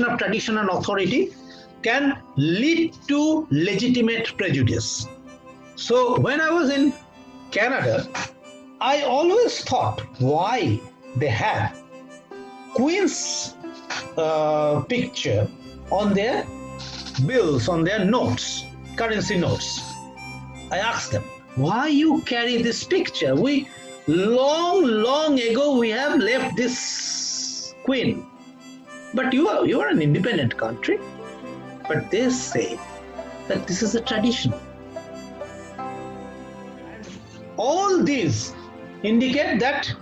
of tradition and authority can lead to legitimate prejudice. So when I was in Canada, I always thought why they had Queen's uh, picture on their bills, on their notes, currency notes. I asked them, why you carry this picture? We long, long ago we have left this queen. But you are you are an independent country. But they say that this is a tradition. All these indicate that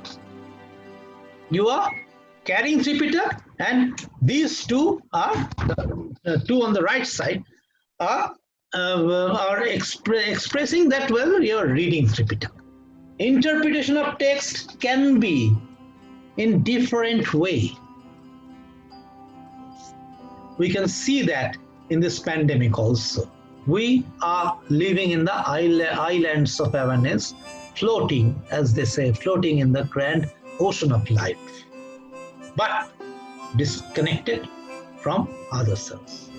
you are carrying Tripitaka and these two are the two on the right side are uh, are expre expressing that well you're reading Tripitaka. Interpretation of text can be in different way. We can see that in this pandemic also. We are living in the islands of awareness, floating, as they say, floating in the grand ocean of life, but disconnected from other selves.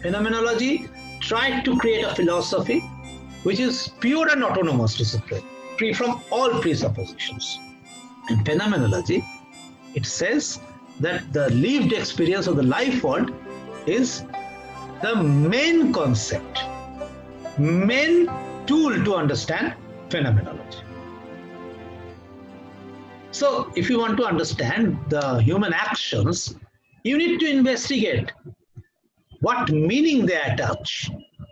Phenomenology tried to create a philosophy which is pure and autonomous discipline, free from all presuppositions. In phenomenology, it says that the lived experience of the life world is the main concept, main tool to understand phenomenology. So, if you want to understand the human actions, you need to investigate what meaning they attach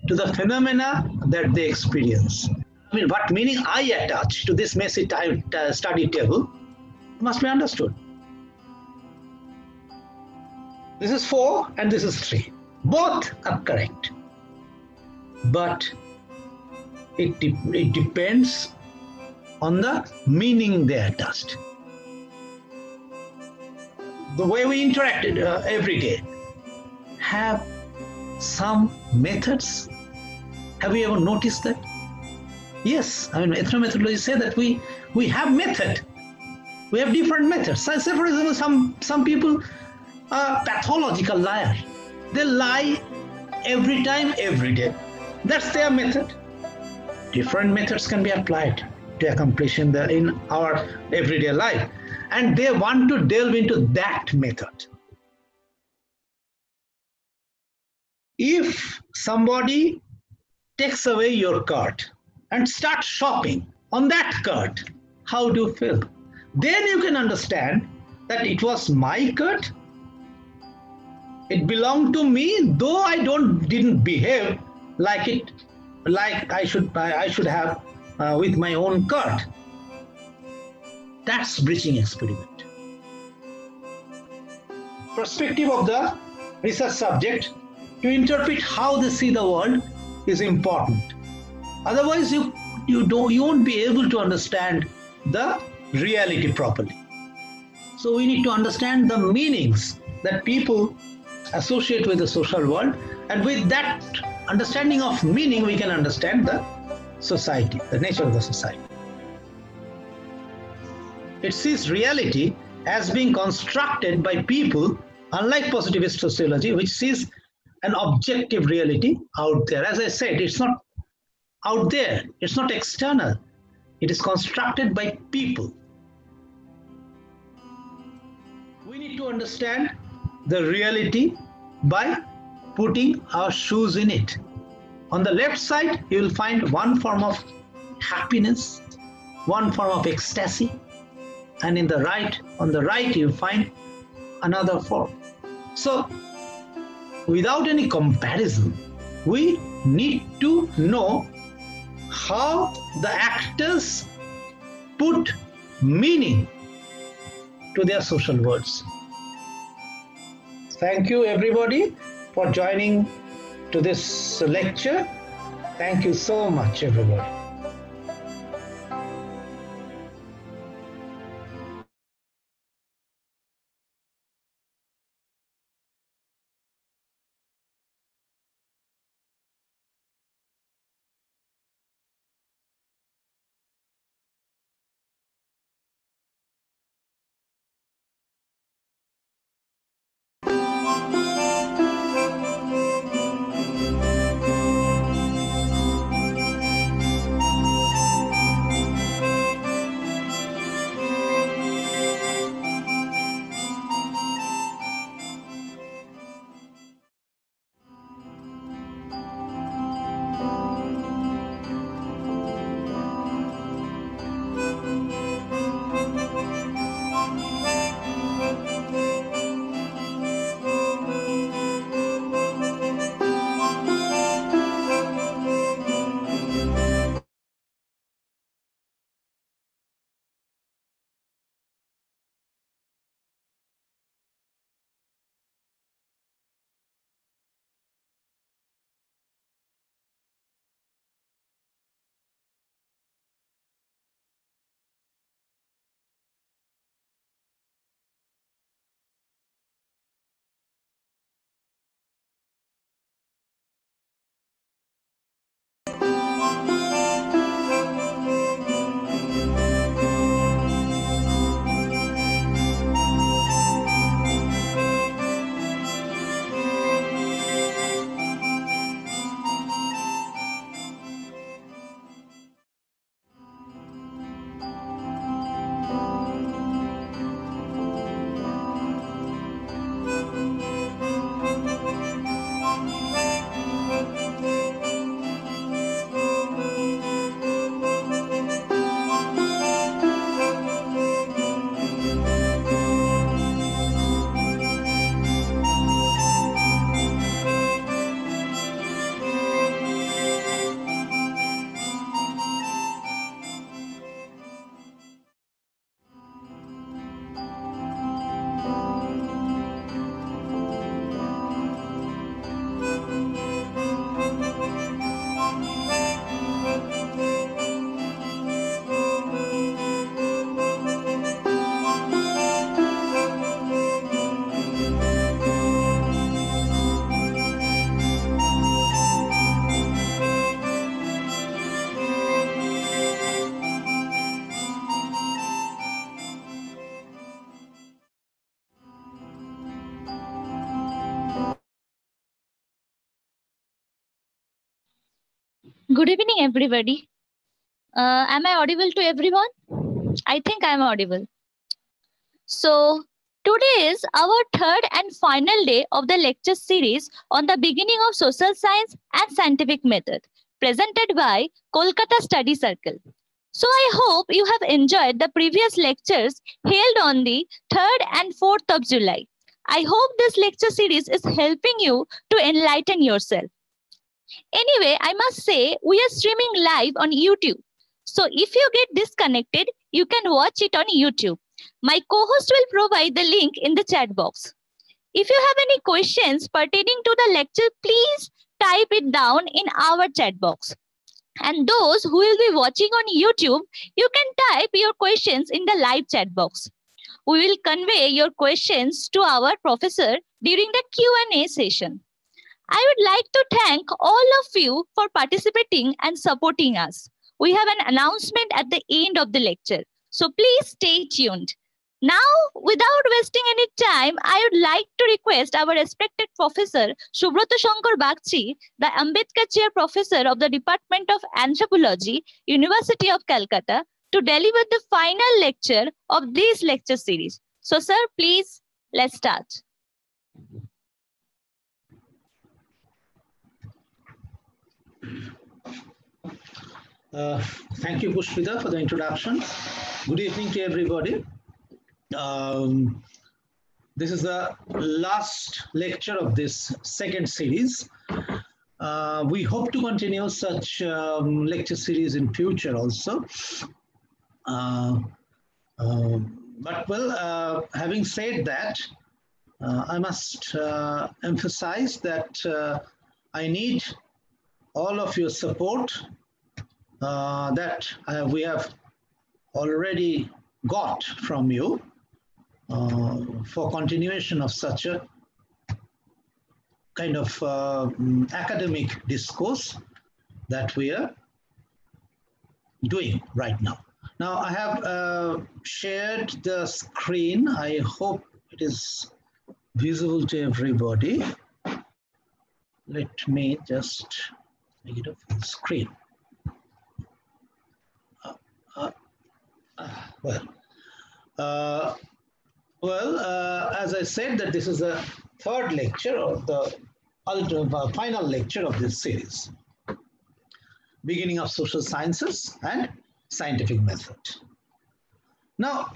to the phenomena that they experience. I mean, what meaning I attach to this messy uh, study table must be understood. This is 4 and this is 3. Both are correct. But it, de it depends on the meaning they attached. The way we interacted uh, every day have some methods. Have you ever noticed that? Yes, I mean, ethnomethodology say that we we have method. We have different methods. Say, for example, some some people are pathological liar. They lie every time, every day. That's their method. Different methods can be applied to accomplish in the in our everyday life, and they want to delve into that method. if somebody takes away your cart and starts shopping on that cart, how do you feel? Then you can understand that it was my cart. It belonged to me, though I don't didn't behave like it, like I should I should have uh, with my own cart. That's breaching experiment. Perspective of the research subject to interpret how they see the world is important. Otherwise, you you don't you won't be able to understand the reality properly. So we need to understand the meanings that people associate with the social world, and with that understanding of meaning, we can understand the society, the nature of the society. It sees reality as being constructed by people, unlike positivist sociology, which sees an objective reality out there. As I said, it's not out there, it's not external, it is constructed by people. We need to understand the reality by putting our shoes in it. On the left side, you will find one form of happiness, one form of ecstasy, and in the right, on the right, you find another form. So without any comparison, we need to know how the actors put meaning to their social words. Thank you everybody for joining to this lecture. Thank you so much everybody. Good evening, everybody. Uh, am I audible to everyone? I think I am audible. So, today is our third and final day of the lecture series on the beginning of social science and scientific method, presented by Kolkata Study Circle. So, I hope you have enjoyed the previous lectures held on the 3rd and 4th of July. I hope this lecture series is helping you to enlighten yourself. Anyway, I must say we are streaming live on YouTube. So if you get disconnected, you can watch it on YouTube. My co-host will provide the link in the chat box. If you have any questions pertaining to the lecture, please type it down in our chat box. And those who will be watching on YouTube, you can type your questions in the live chat box. We will convey your questions to our professor during the Q&A session. I would like to thank all of you for participating and supporting us. We have an announcement at the end of the lecture, so please stay tuned. Now, without wasting any time, I would like to request our respected professor, Subrata Sankar Bagchi, the Ambedkar Chair Professor of the Department of Anthropology, University of Calcutta, to deliver the final lecture of this lecture series. So, sir, please, let's start. Uh, thank you, Pushpita, for the introduction. Good evening to everybody. Um, this is the last lecture of this second series. Uh, we hope to continue such um, lecture series in future also. Uh, uh, but well, uh, having said that, uh, I must uh, emphasize that I need all of your support that we have already got from you for continuation of such a kind of uh, academic discourse that we are doing right now. Now I have uh, shared the screen. I hope it is visible to everybody. Let me just make it a full screen. Uh, uh, uh well, uh, well, uh, as I said that this is the third lecture or the ultimate, final lecture of this series. Beginning of social sciences and scientific method. Now,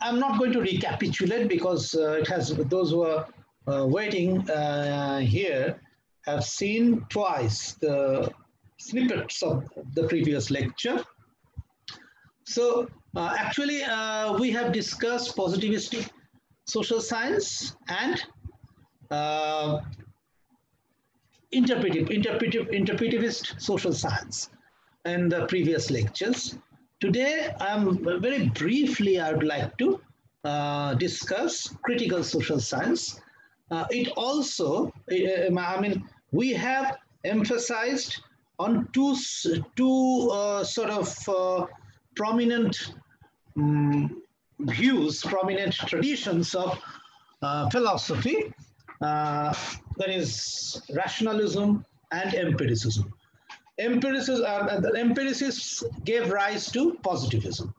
I'm not going to recapitulate because uh, it has those who are uh, waiting uh, here have seen twice the snippets of the previous lecture. So uh, actually, uh, we have discussed positivistic social science and uh, interpretive, interpretive, interpretivist social science in the previous lectures. Today, I'm very briefly, I would like to uh, discuss critical social science. Uh, it also, uh, I mean, we have emphasized on two, two sort of prominent um, views, prominent traditions of uh, philosophy, that is rationalism and empiricism empiricists, uh, the empiricists gave rise to positivism.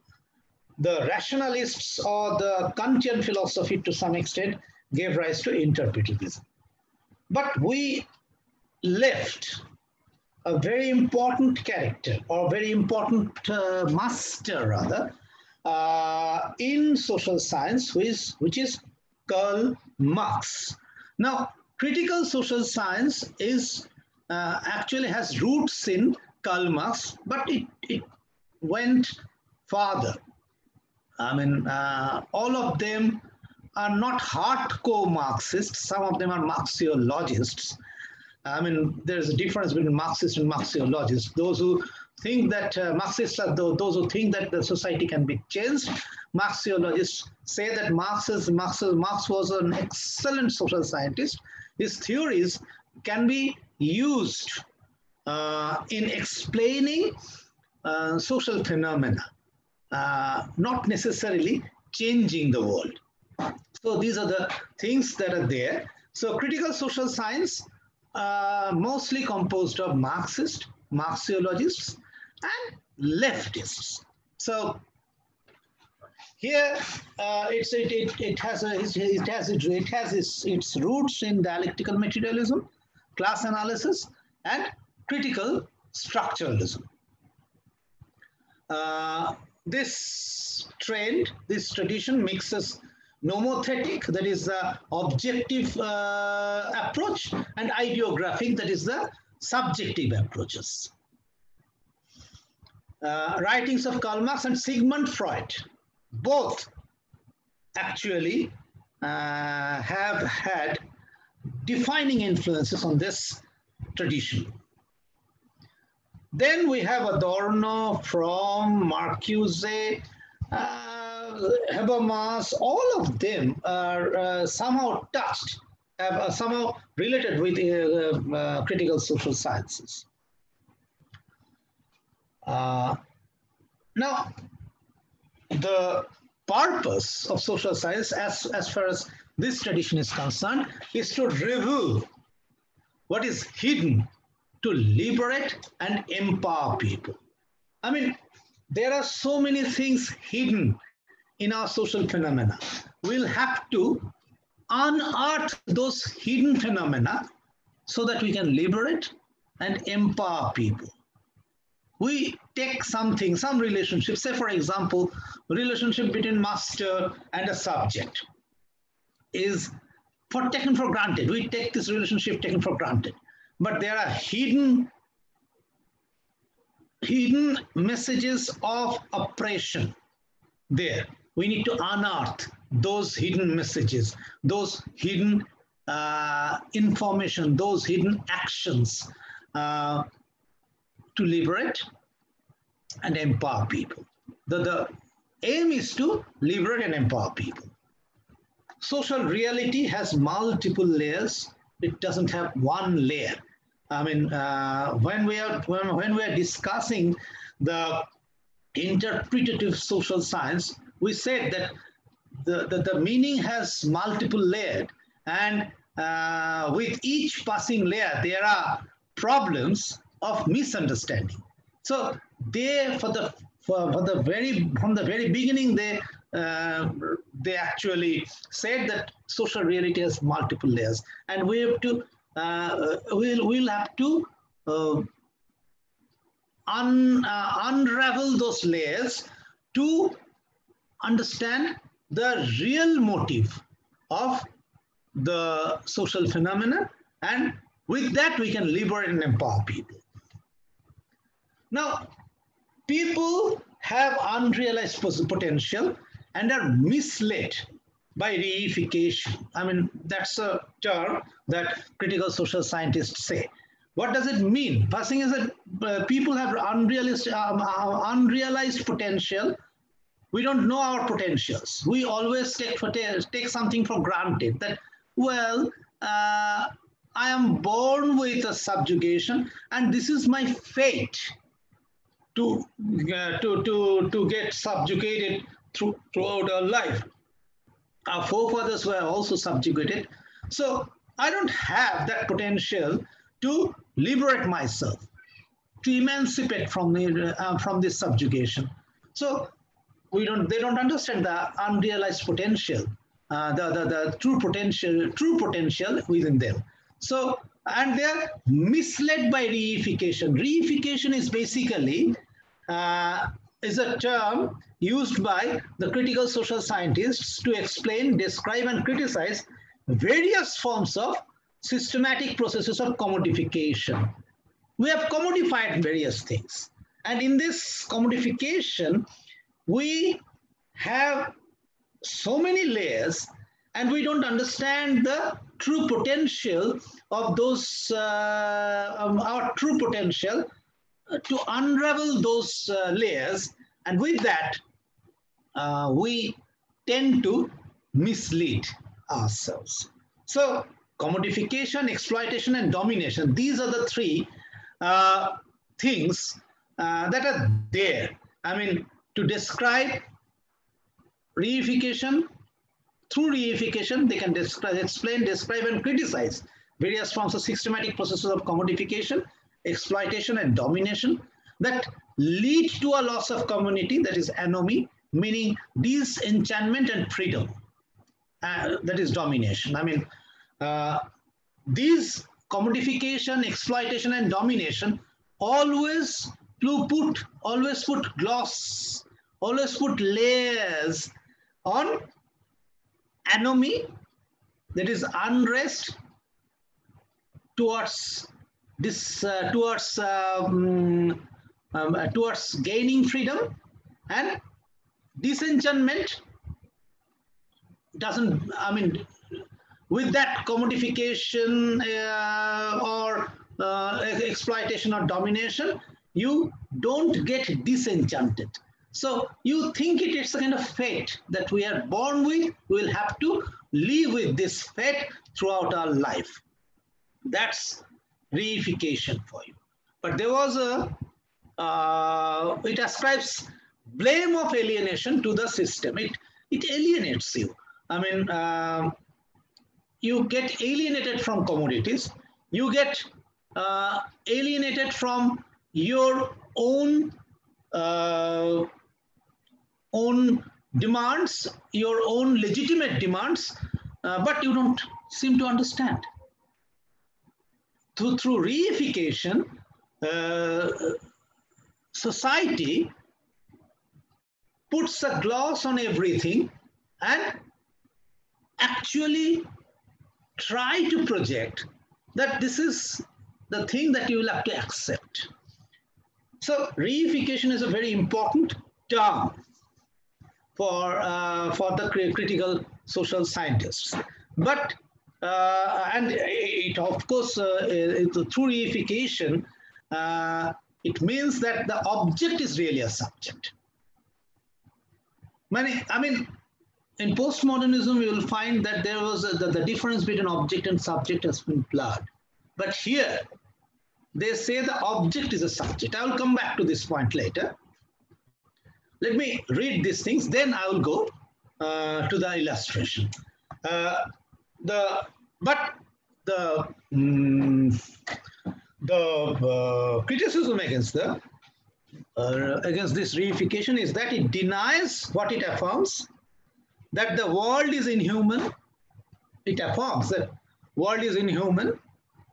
The rationalists or the Kantian philosophy to some extent gave rise to interpretivism. But we left a very important character or very important uh, master rather uh, in social science which, which is Karl Marx. Now critical social science is uh, actually has roots in Karl Marx, but it, it went farther. I mean, uh, all of them are not hardcore Marxists. Some of them are Marxiologists. I mean, there's a difference between Marxists and Marxiologists. Those who think that uh, Marxists are those who think that the society can be changed. Marxiologists say that Marx, is, Marx, Marx was an excellent social scientist. His theories can be used uh, in explaining uh, social phenomena, uh, not necessarily changing the world. So these are the things that are there. So critical social science, uh, mostly composed of Marxist Marxiologists, and leftists. So here uh, it's, it, it, it has a, it has it, it has its, its roots in dialectical materialism, class analysis, and critical structuralism. Uh, this trend, this tradition mixes nomothetic, that is the objective uh, approach, and idiographic, that is the subjective approaches. Uh, writings of Karl Marx and Sigmund Freud, both actually uh, have had defining influences on this tradition. Then we have Adorno, Fromm, Marcuse, uh, Habermas, all of them are uh, somehow touched, have uh, somehow related with uh, uh, critical social sciences. Now, the purpose of social science, as, as far as this tradition is concerned, is to reveal what is hidden to liberate and empower people. I mean, there are so many things hidden in our social phenomena. We'll have to unearth those hidden phenomena so that we can liberate and empower people. We take something, some relationship, say for example, relationship between master and a subject is for taken for granted. We take this relationship taken for granted but there are hidden hidden messages of oppression there. We need to unearth those hidden messages, those hidden uh, information, those hidden actions uh, to liberate and empower people. The, the aim is to liberate and empower people. Social reality has multiple layers. It doesn't have one layer. I mean, uh, when we are when, when we are discussing the interpretative social science, we said that the, the, the meaning has multiple layered and uh, with each passing layer, there are problems of misunderstanding. So they, for the for, for the very from the very beginning, they uh, they actually said that social reality has multiple layers, and we have to uh, we'll, we'll have to uh, un, uh, unravel those layers to understand the real motive of the social phenomena and with that we can liberate and empower people. Now, people have unrealized potential and are misled by reification. I mean, that's a term that critical social scientists say. What does it mean? First thing is that uh, people have unrealized, um, uh, unrealized potential. We don't know our potentials. We always take, take something for granted that, well, uh, I am born with a subjugation and this is my fate to, uh, to, to, to get subjugated through, throughout our life our forefathers were also subjugated. So I don't have that potential to liberate myself, to emancipate from, the, uh, from this subjugation. So we don't, they don't understand the unrealized potential, uh, the, the, the true potential, true potential within them. So, and they're misled by reification. Reification is basically uh, is a term used by the critical social scientists to explain, describe, and criticize various forms of systematic processes of commodification. We have commodified various things. And in this commodification, we have so many layers and we don't understand the true potential of those, uh, um, our true potential to unravel those uh, layers. And with that, uh, we tend to mislead ourselves. So commodification, exploitation, and domination, these are the three uh, things uh, that are there. I mean, to describe reification, through reification, they can describe, explain, describe, and criticize various forms of systematic processes of commodification exploitation and domination that lead to a loss of community, that is anomie, meaning disenchantment and freedom, uh, that is domination. I mean, uh, these commodification, exploitation, and domination always put, always put gloss, always put layers on anomie, that is unrest towards this, uh, towards um, um, uh, towards gaining freedom and disenchantment doesn't, I mean, with that commodification uh, or uh, exploitation or domination, you don't get disenchanted. So you think it is a kind of fate that we are born with, we will have to live with this fate throughout our life. That's reification for you. But there was a, uh, it ascribes blame of alienation to the system. It, it alienates you. I mean, uh, you get alienated from commodities. You get uh, alienated from your own uh, own demands, your own legitimate demands, uh, but you don't seem to understand. Through, through reification, uh, society puts a gloss on everything and actually try to project that this is the thing that you will have to accept. So reification is a very important term for, uh, for the critical social scientists. But, uh, and it of course, uh, through reification, uh, it means that the object is really a subject. Many, I mean, in postmodernism, you will find that there was a, the, the difference between object and subject has been blurred. But here, they say the object is a subject. I will come back to this point later. Let me read these things, then I will go uh, to the illustration. Uh, the but the um, the uh, criticism against the uh, against this reification is that it denies what it affirms that the world is inhuman. It affirms that world is inhuman,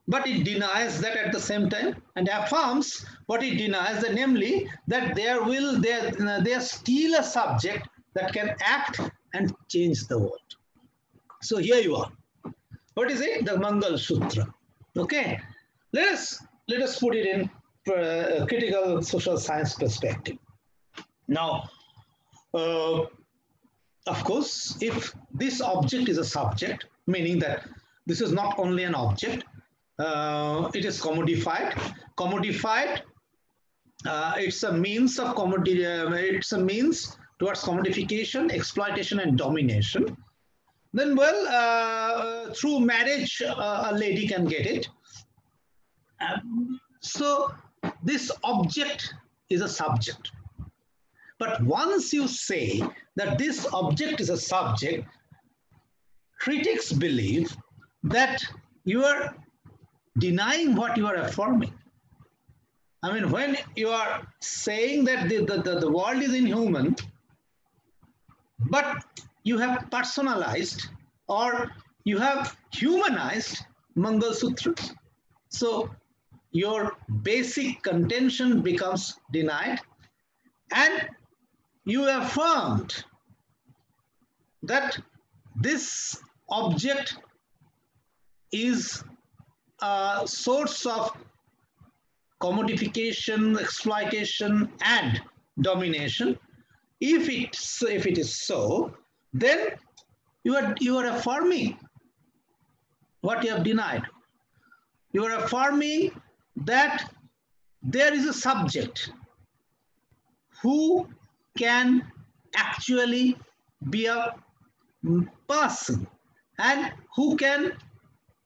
but it denies that at the same time and affirms what it denies, that namely that there will there there's still a subject that can act and change the world. So here you are. What is it? The Mangal Sutra. Okay. Let us let us put it in uh, critical social science perspective. Now, uh, of course, if this object is a subject, meaning that this is not only an object, uh, it is commodified. Commodified, uh, it's a means of commodity, uh, it's a means towards commodification, exploitation, and domination. Then, well, uh, through marriage, uh, a lady can get it. Um, so this object is a subject. But once you say that this object is a subject, critics believe that you are denying what you are affirming. I mean, when you are saying that the, the, the, the world is inhuman, but you have personalized or you have humanized Mangal Sutra. So your basic contention becomes denied and you affirmed that this object is a source of commodification, exploitation, and domination. If it's if it is so, then you are you are affirming what you have denied. You are affirming that there is a subject who can actually be a person and who can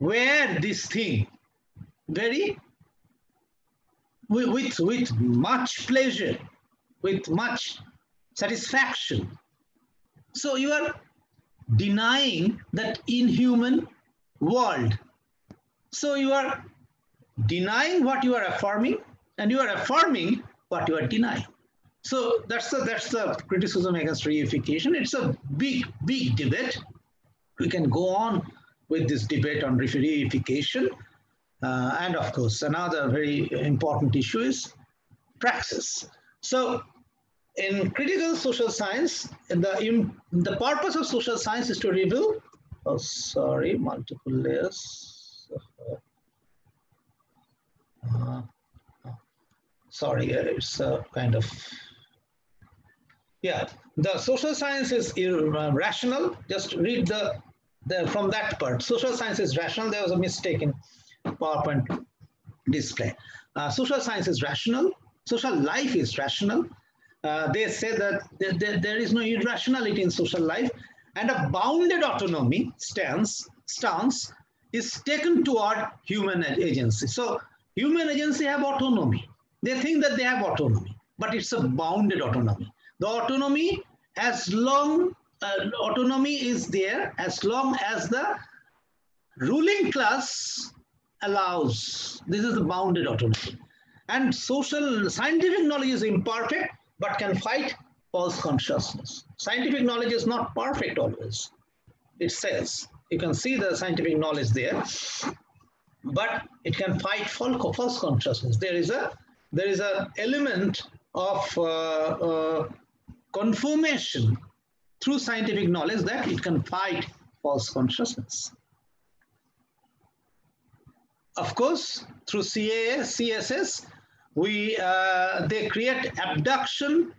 wear this thing very with, with much pleasure, with much satisfaction. So you are denying that inhuman world. So you are denying what you are affirming and you are affirming what you are denying. So that's the that's the criticism against reification. It's a big, big debate. We can go on with this debate on reification. Uh, and of course, another very important issue is praxis. So in critical social science, the, in, the purpose of social science is to reveal, oh, sorry, multiple layers. Uh, sorry, it's a kind of, yeah, the social science is irrational. Just read the, the from that part. Social science is rational. There was a mistake in PowerPoint display. Uh, social science is rational. Social life is rational uh, they say that there, there, there is no irrationality in social life and a bounded autonomy stance, stance is taken toward human agency. So human agency have autonomy. They think that they have autonomy, but it's a bounded autonomy. The autonomy, as long uh, autonomy is there, as long as the ruling class allows. This is the bounded autonomy. And social scientific knowledge is imperfect, but can fight false consciousness. Scientific knowledge is not perfect always. It says, you can see the scientific knowledge there, but it can fight false consciousness. There is a there is a element of uh, uh, confirmation through scientific knowledge that it can fight false consciousness. Of course, through CAA, CSS, we uh, they create abduction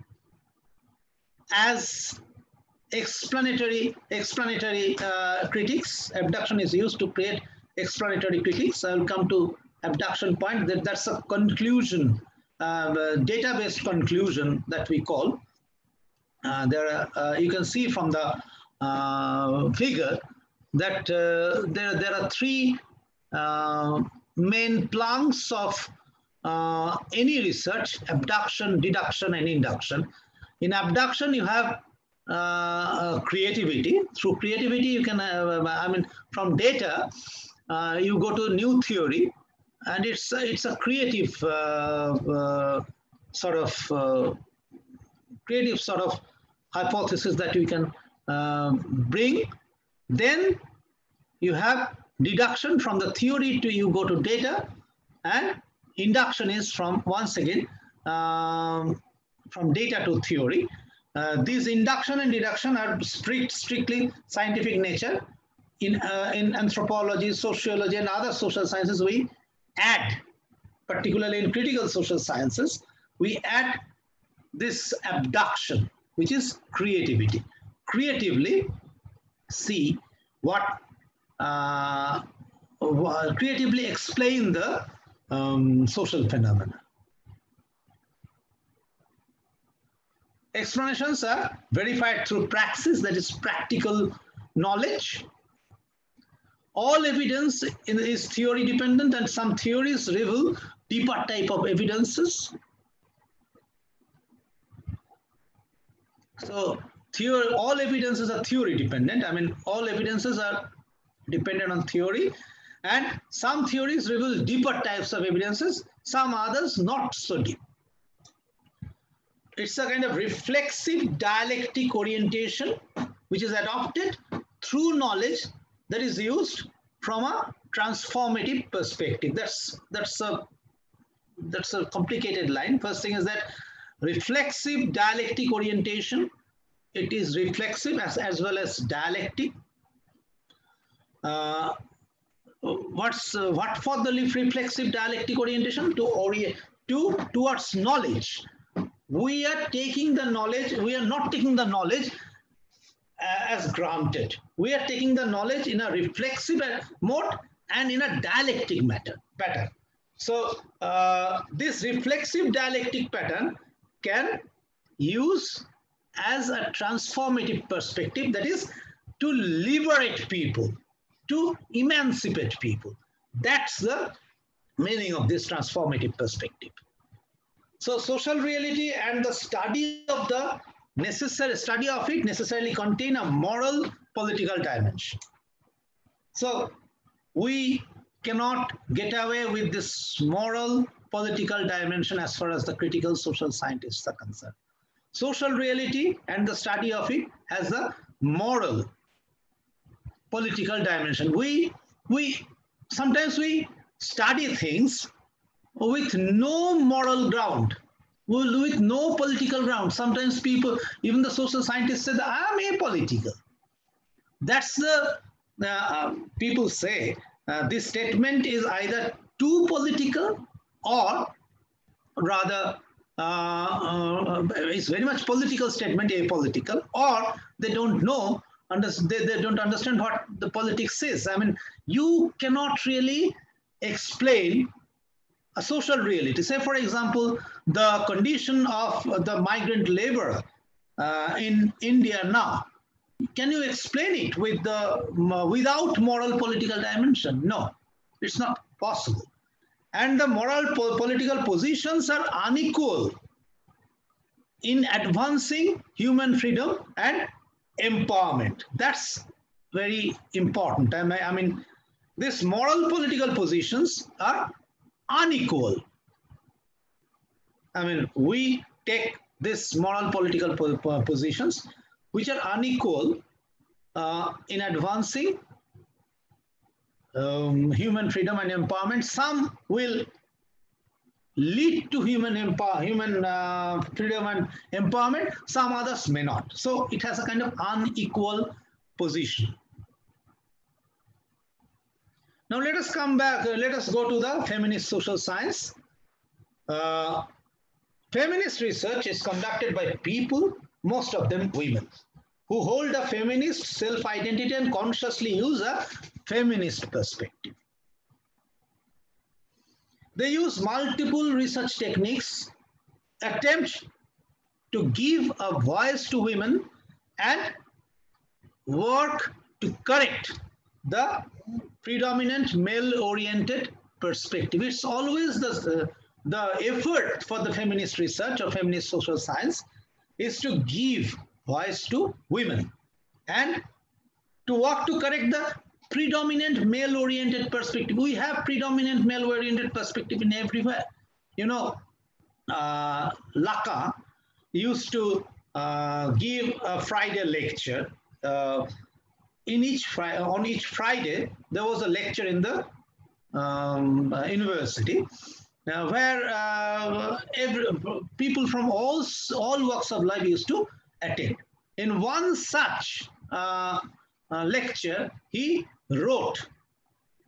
as explanatory explanatory uh, critiques. Abduction is used to create explanatory critiques. I will come to abduction point. That that's a conclusion, uh, conclusion that we call. Uh, there, are, uh, you can see from the uh, figure that there there are three main planks of uh, any research, abduction, deduction, and induction. In abduction, you have uh, uh creativity. Through creativity, you can, I mean, from data, you go to new theory, and it's, it's a creative sort of, creative sort of hypothesis that you can bring. Then you have deduction from the theory to you go to data and induction is from, once again, um, from data to theory. Uh, these induction and deduction are strict, strictly scientific nature. In, uh, in anthropology, sociology, and other social sciences, we add, particularly in critical social sciences, we add this abduction, which is creativity. Creatively see what, uh, creatively explain the um, social phenomena. Explanations are verified through praxis, that is practical knowledge. All evidence is theory dependent and some theories reveal deeper type of evidences. So theory, all evidences are theory dependent. I mean, all evidences are dependent on theory and some theories reveal deeper types of evidences, some others not so deep. It's a kind of reflexive dialectic orientation which is adopted through knowledge that is used from a transformative perspective. That's, that's, a, that's a complicated line. First thing is that reflexive dialectic orientation, it is reflexive as, as well as dialectic. Uh, what's uh, what for the reflexive dialectic orientation? To orient to towards knowledge. We are taking the knowledge we are not taking the knowledge uh, as granted. We are taking the knowledge in a reflexive mode and in a dialectic matter pattern. So uh, this reflexive dialectic pattern can use as a transformative perspective that is to liberate people to emancipate people. That's the meaning of this transformative perspective. So social reality and the study of the necessary study of it necessarily contain a moral political dimension. So we cannot get away with this moral political dimension as far as the critical social scientists are concerned. Social reality and the study of it has a moral political dimension. We, we sometimes we study things with no moral ground, with no political ground. Sometimes people, even the social scientists say, I'm apolitical. That's the, uh, people say uh, this statement is either too political or rather uh, uh, it's very much political statement, apolitical, or they don't know, they, they don't understand what the politics is. I mean, you cannot really explain a social reality. Say, for example, the condition of the migrant labor uh, in India now. Can you explain it with the without moral political dimension? No, it's not possible and the moral po political positions are unequal in advancing human freedom and empowerment. That's very important. I mean, I mean, these moral political positions are unequal. I mean, we take these moral political po positions which are unequal uh, in advancing um, human freedom and empowerment. Some will lead to human empower, human uh, freedom and empowerment. Some others may not. So it has a kind of unequal position. Now let us come back. Uh, let us go to the feminist social science. Uh, feminist research is conducted by people, most of them women, who hold a feminist self-identity and consciously use a feminist perspective. They use multiple research techniques, attempt to give a voice to women and work to correct the predominant male-oriented perspective. It's always the, the effort for the feminist research or feminist social science is to give voice to women and to work to correct the predominant male-oriented perspective. We have predominant male-oriented perspective in everywhere. You know, uh, Laka used to uh, give a Friday lecture. Uh, in each Friday, on each Friday, there was a lecture in the um, uh, university uh, where uh, every, people from all, all walks of life used to attend. In one such lecture, he wrote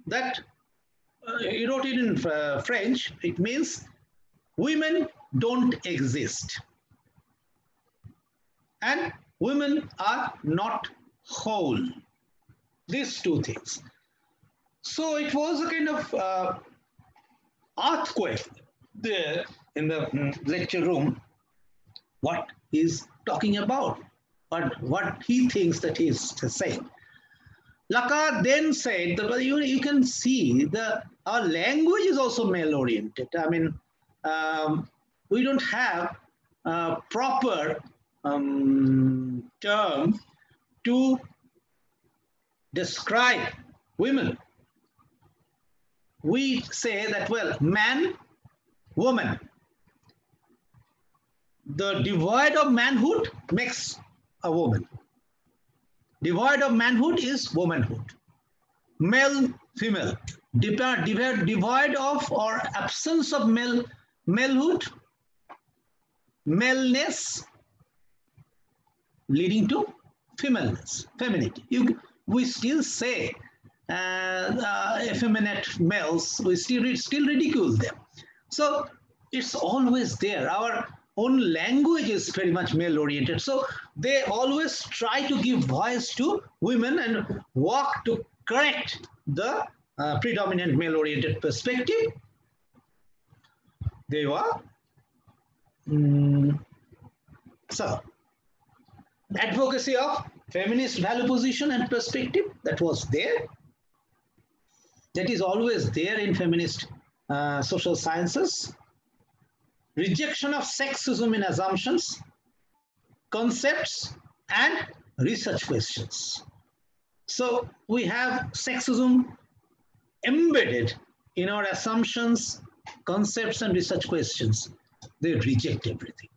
that uh, he wrote it in uh, French. It means women don't exist. And women are not whole. These two things. So it was a kind of uh, earthquake there in the mm, lecture room. What he's talking about, but what he thinks that he's saying. Lacan then said that you, you can see the our language is also male oriented. I mean, um, we don't have a proper um, term to describe women. We say that, well, man, woman. The divide of manhood makes a woman. Devoid of manhood is womanhood. Male, female. Devoid of or absence of male, malehood, maleness, leading to femaleness, femininity. You, we still say uh, uh, effeminate males, we still, still ridicule them. So it's always there. Our own language is very much male oriented. So they always try to give voice to women and work to correct the uh, predominant male oriented perspective. They were. Mm, so, advocacy of feminist value position and perspective that was there. That is always there in feminist uh, social sciences rejection of sexism in assumptions, concepts, and research questions. So we have sexism embedded in our assumptions, concepts, and research questions, they reject everything.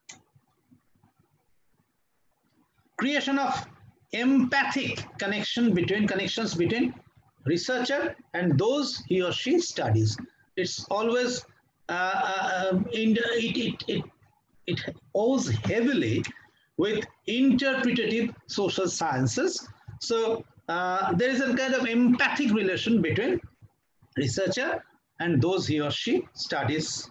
Creation of empathic connection between connections between researcher and those he or she studies. It's always uh, uh, um, it, it, it, it owes heavily with interpretative social sciences. So uh, there is a kind of empathic relation between researcher and those he or she studies.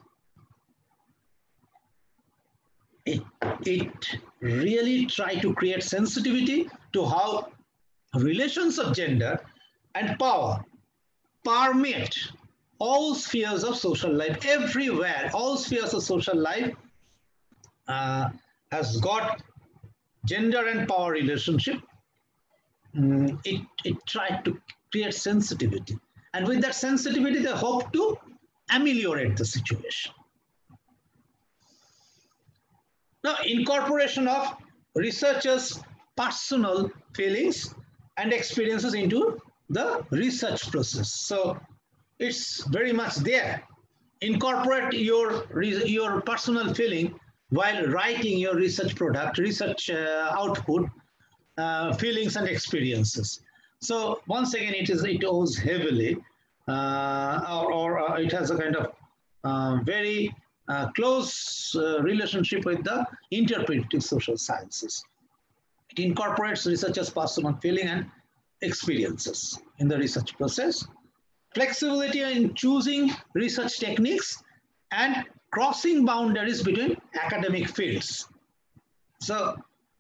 It, it really try to create sensitivity to how relations of gender and power permeate all spheres of social life everywhere all spheres of social life uh, has got gender and power relationship. Mm, it, it tried to create sensitivity. And with that sensitivity they hope to ameliorate the situation. Now incorporation of researchers personal feelings and experiences into the research process. So it's very much there. Incorporate your, your personal feeling while writing your research product, research uh, output, uh, feelings and experiences. So once again, it is it owes heavily, uh, or, or uh, it has a kind of uh, very uh, close relationship with the interpretive social sciences. It incorporates researchers' personal feeling and experiences in the research process, flexibility in choosing research techniques, and crossing boundaries between academic fields. So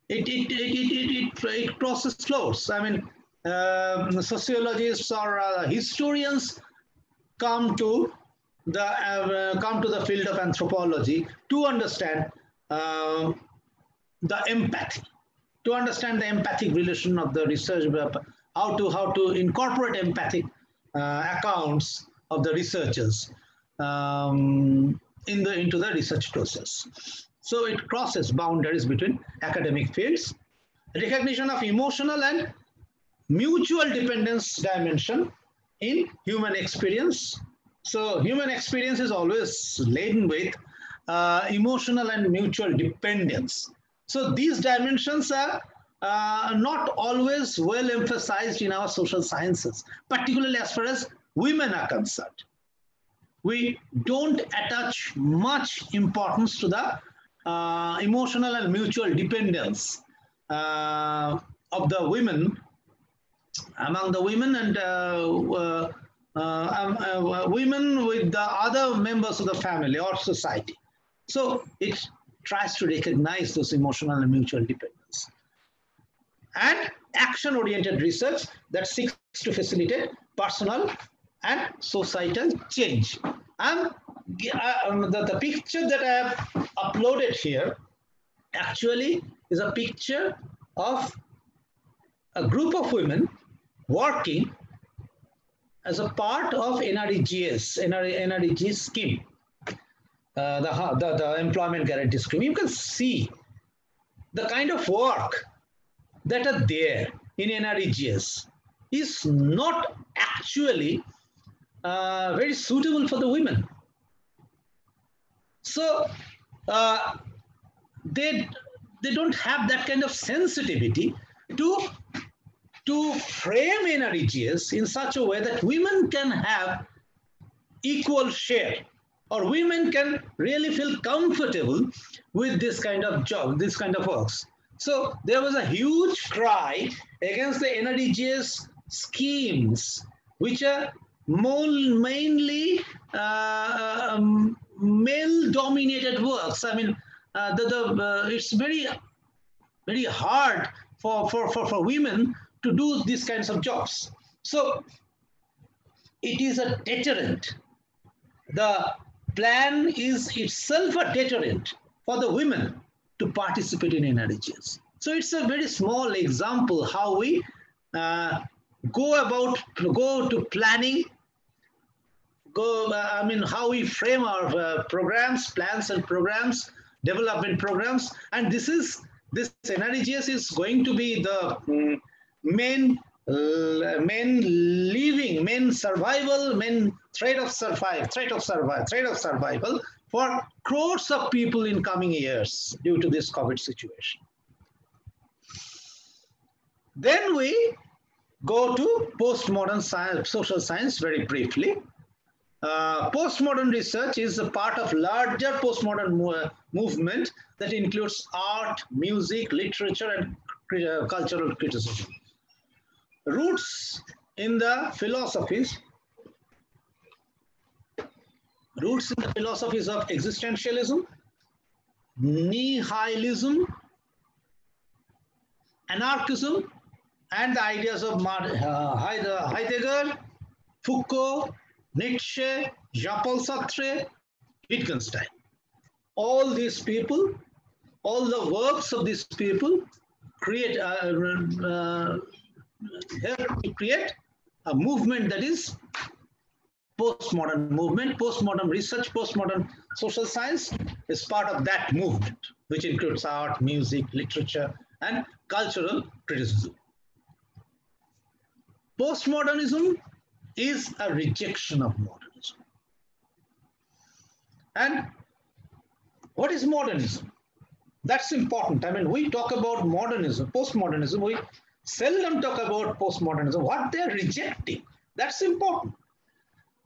it, it, it, it, it, it crosses floors. I mean, uh, sociologists or uh, historians come to the uh, come to the field of anthropology to understand uh, the empathy, to understand the empathic relation of the research how to how to incorporate empathic uh, accounts of the researchers um, in the into the research process. So it crosses boundaries between academic fields, recognition of emotional and mutual dependence dimension in human experience. So human experience is always laden with uh, emotional and mutual dependence. So these dimensions are uh, not always well emphasized in our social sciences, particularly as far as women are concerned. We don't attach much importance to the uh, emotional and mutual dependence uh, of the women among the women and uh, uh, uh, um, women with the other members of the family or society. So it tries to recognize those emotional and mutual dependence and action-oriented research that seeks to facilitate personal and societal change. And um, the, the picture that I have uploaded here actually is a picture of a group of women working as a part of NREGS, NREG scheme, uh, the, the, the employment guarantee scheme. You can see the kind of work that are there in NREGS is not actually uh, very suitable for the women. So uh, they, they don't have that kind of sensitivity to, to frame NREGS in such a way that women can have equal share or women can really feel comfortable with this kind of job, this kind of works. So there was a huge cry against the NREGS schemes, which are mainly uh, um, male-dominated works. I mean, uh, the, the, uh, it's very, very hard for, for, for, for women to do these kinds of jobs. So it is a deterrent. The plan is itself a deterrent for the women to participate in NREGS. So it's a very small example how we uh, go about, go to planning, go, uh, I mean, how we frame our uh, programs, plans and programs, development programs. And this is, this NREGS is going to be the um, main men living, men survival, men threat of survival, threat of survival, threat of survival for crores of people in coming years due to this COVID situation. Then we go to postmodern science, social science very briefly. Uh, postmodern research is a part of larger postmodern mo movement that includes art, music, literature, and uh, cultural criticism. Roots in the philosophies roots in the philosophies of existentialism, nihilism, anarchism, and the ideas of uh, Heidegger, Foucault, Nietzsche, Jean-Paul Sartre, Wittgenstein. All these people, all the works of these people create, uh, uh, help to create a movement that is postmodern movement, postmodern research, postmodern social science is part of that movement, which includes art, music, literature, and cultural criticism. Postmodernism is a rejection of modernism. And what is modernism? That's important. I mean, we talk about modernism, postmodernism, we seldom talk about postmodernism, what they're rejecting. That's important.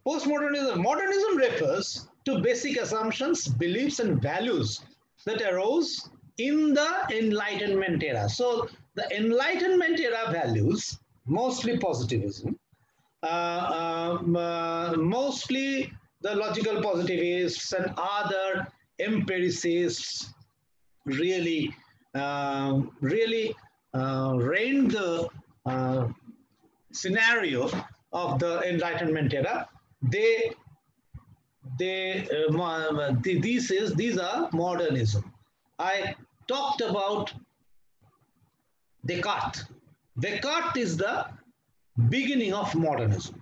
Postmodernism, modernism refers to basic assumptions, beliefs, and values that arose in the Enlightenment era. So the Enlightenment era values, mostly positivism, uh, um, uh, mostly the logical positivists and other empiricists really, uh, really reigned the uh, scenario of the Enlightenment era they they uh, these is these are modernism. I talked about descartes. Descartes is the beginning of modernism.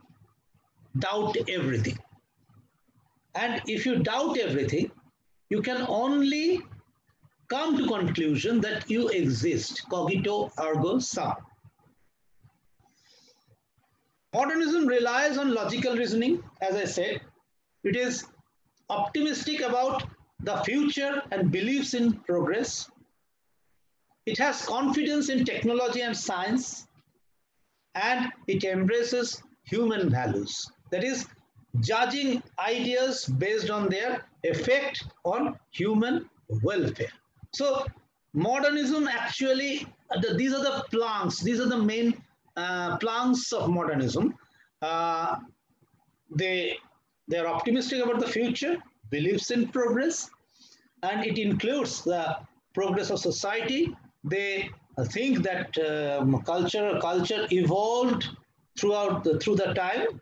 Doubt everything. And if you doubt everything you can only come to conclusion that you exist. Cogito ergo sum Modernism relies on logical reasoning, as I said. It is optimistic about the future and believes in progress. It has confidence in technology and science, and it embraces human values. That is, judging ideas based on their effect on human welfare. So, modernism actually, these are the planks, these are the main uh, planks of modernism. Uh, they, they are optimistic about the future, believes in progress, and it includes the progress of society. They think that um, culture, culture evolved throughout the, through the time,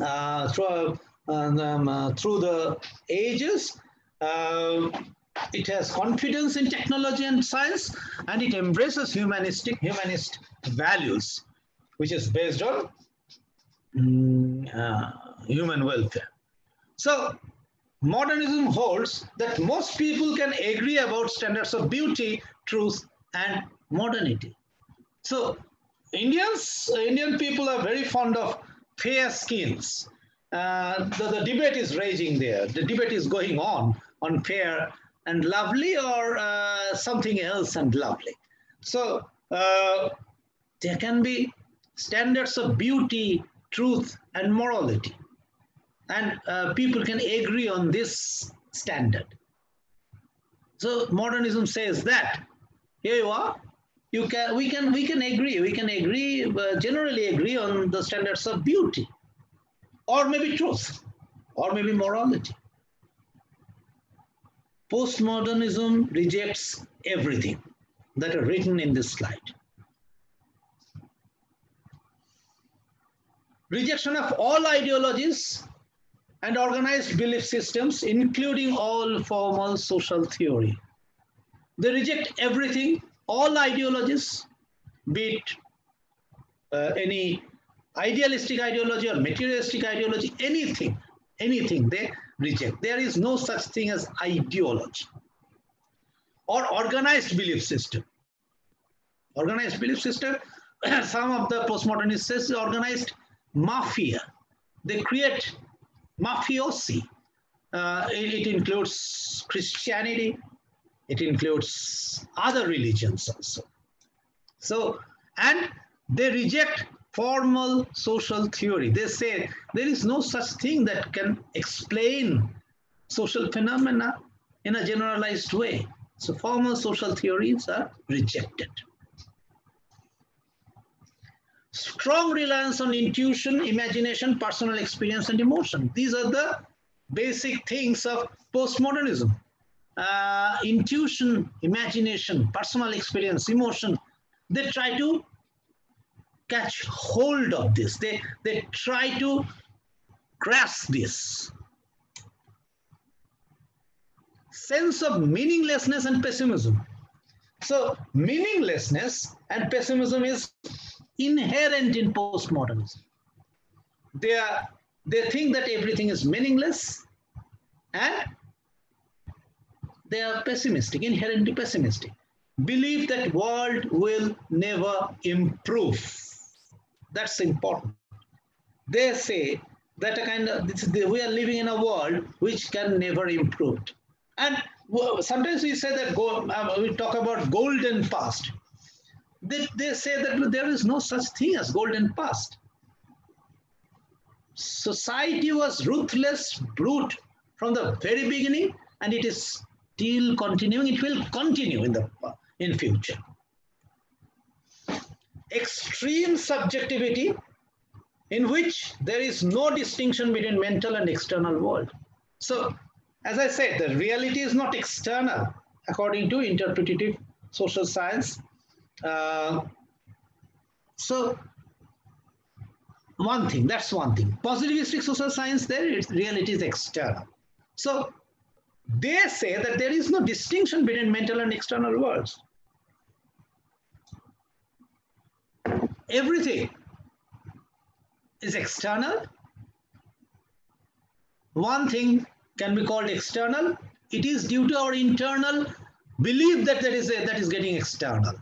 uh, through, um, uh, through the ages. It has confidence in technology and science, and it embraces humanistic humanist values, which is based on mm, uh, human welfare. So modernism holds that most people can agree about standards of beauty, truth, and modernity. So Indians, Indian people are very fond of fair skins. Uh, the, the debate is raging there. The debate is going on on fair and lovely or uh, something else and lovely. So uh, there can be standards of beauty, truth, and morality. And uh, people can agree on this standard. So modernism says that here you are. You can, we can, we can agree. We can agree, uh, generally agree on the standards of beauty, or maybe truth, or maybe morality. Postmodernism rejects everything that are written in this slide. Rejection of all ideologies and organized belief systems, including all formal social theory. They reject everything, all ideologies, be it uh, any idealistic ideology or materialistic ideology, anything, anything they reject. There is no such thing as ideology or organized belief system. Organized belief system some of the postmodernists says organized mafia. They create mafiosi. Uh, it, it includes Christianity. It includes other religions also. So, and they reject formal social theory. They say there is no such thing that can explain social phenomena in a generalized way. So formal social theories are rejected. Strong reliance on intuition, imagination, personal experience, and emotion. These are the basic things of postmodernism. Uh, intuition, imagination, personal experience, emotion. They try to catch hold of this. They, they try to grasp this. Sense of meaninglessness and pessimism. So meaninglessness and pessimism is inherent in postmodernism. They, are, they think that everything is meaningless and they are pessimistic, inherently pessimistic. Believe that world will never improve that's important. They say that a kind of we are living in a world which can never improve. And sometimes we say that go, uh, we talk about golden past. They, they say that there is no such thing as golden past. Society was ruthless, brute from the very beginning, and it is still continuing. It will continue in the in future extreme subjectivity in which there is no distinction between mental and external world. So, as I said, the reality is not external according to interpretative social science. Uh, so, one thing, that's one thing. Positivistic social science, there, reality is external. So, they say that there is no distinction between mental and external worlds. Everything is external. One thing can be called external. It is due to our internal belief that that is, a, that is getting external.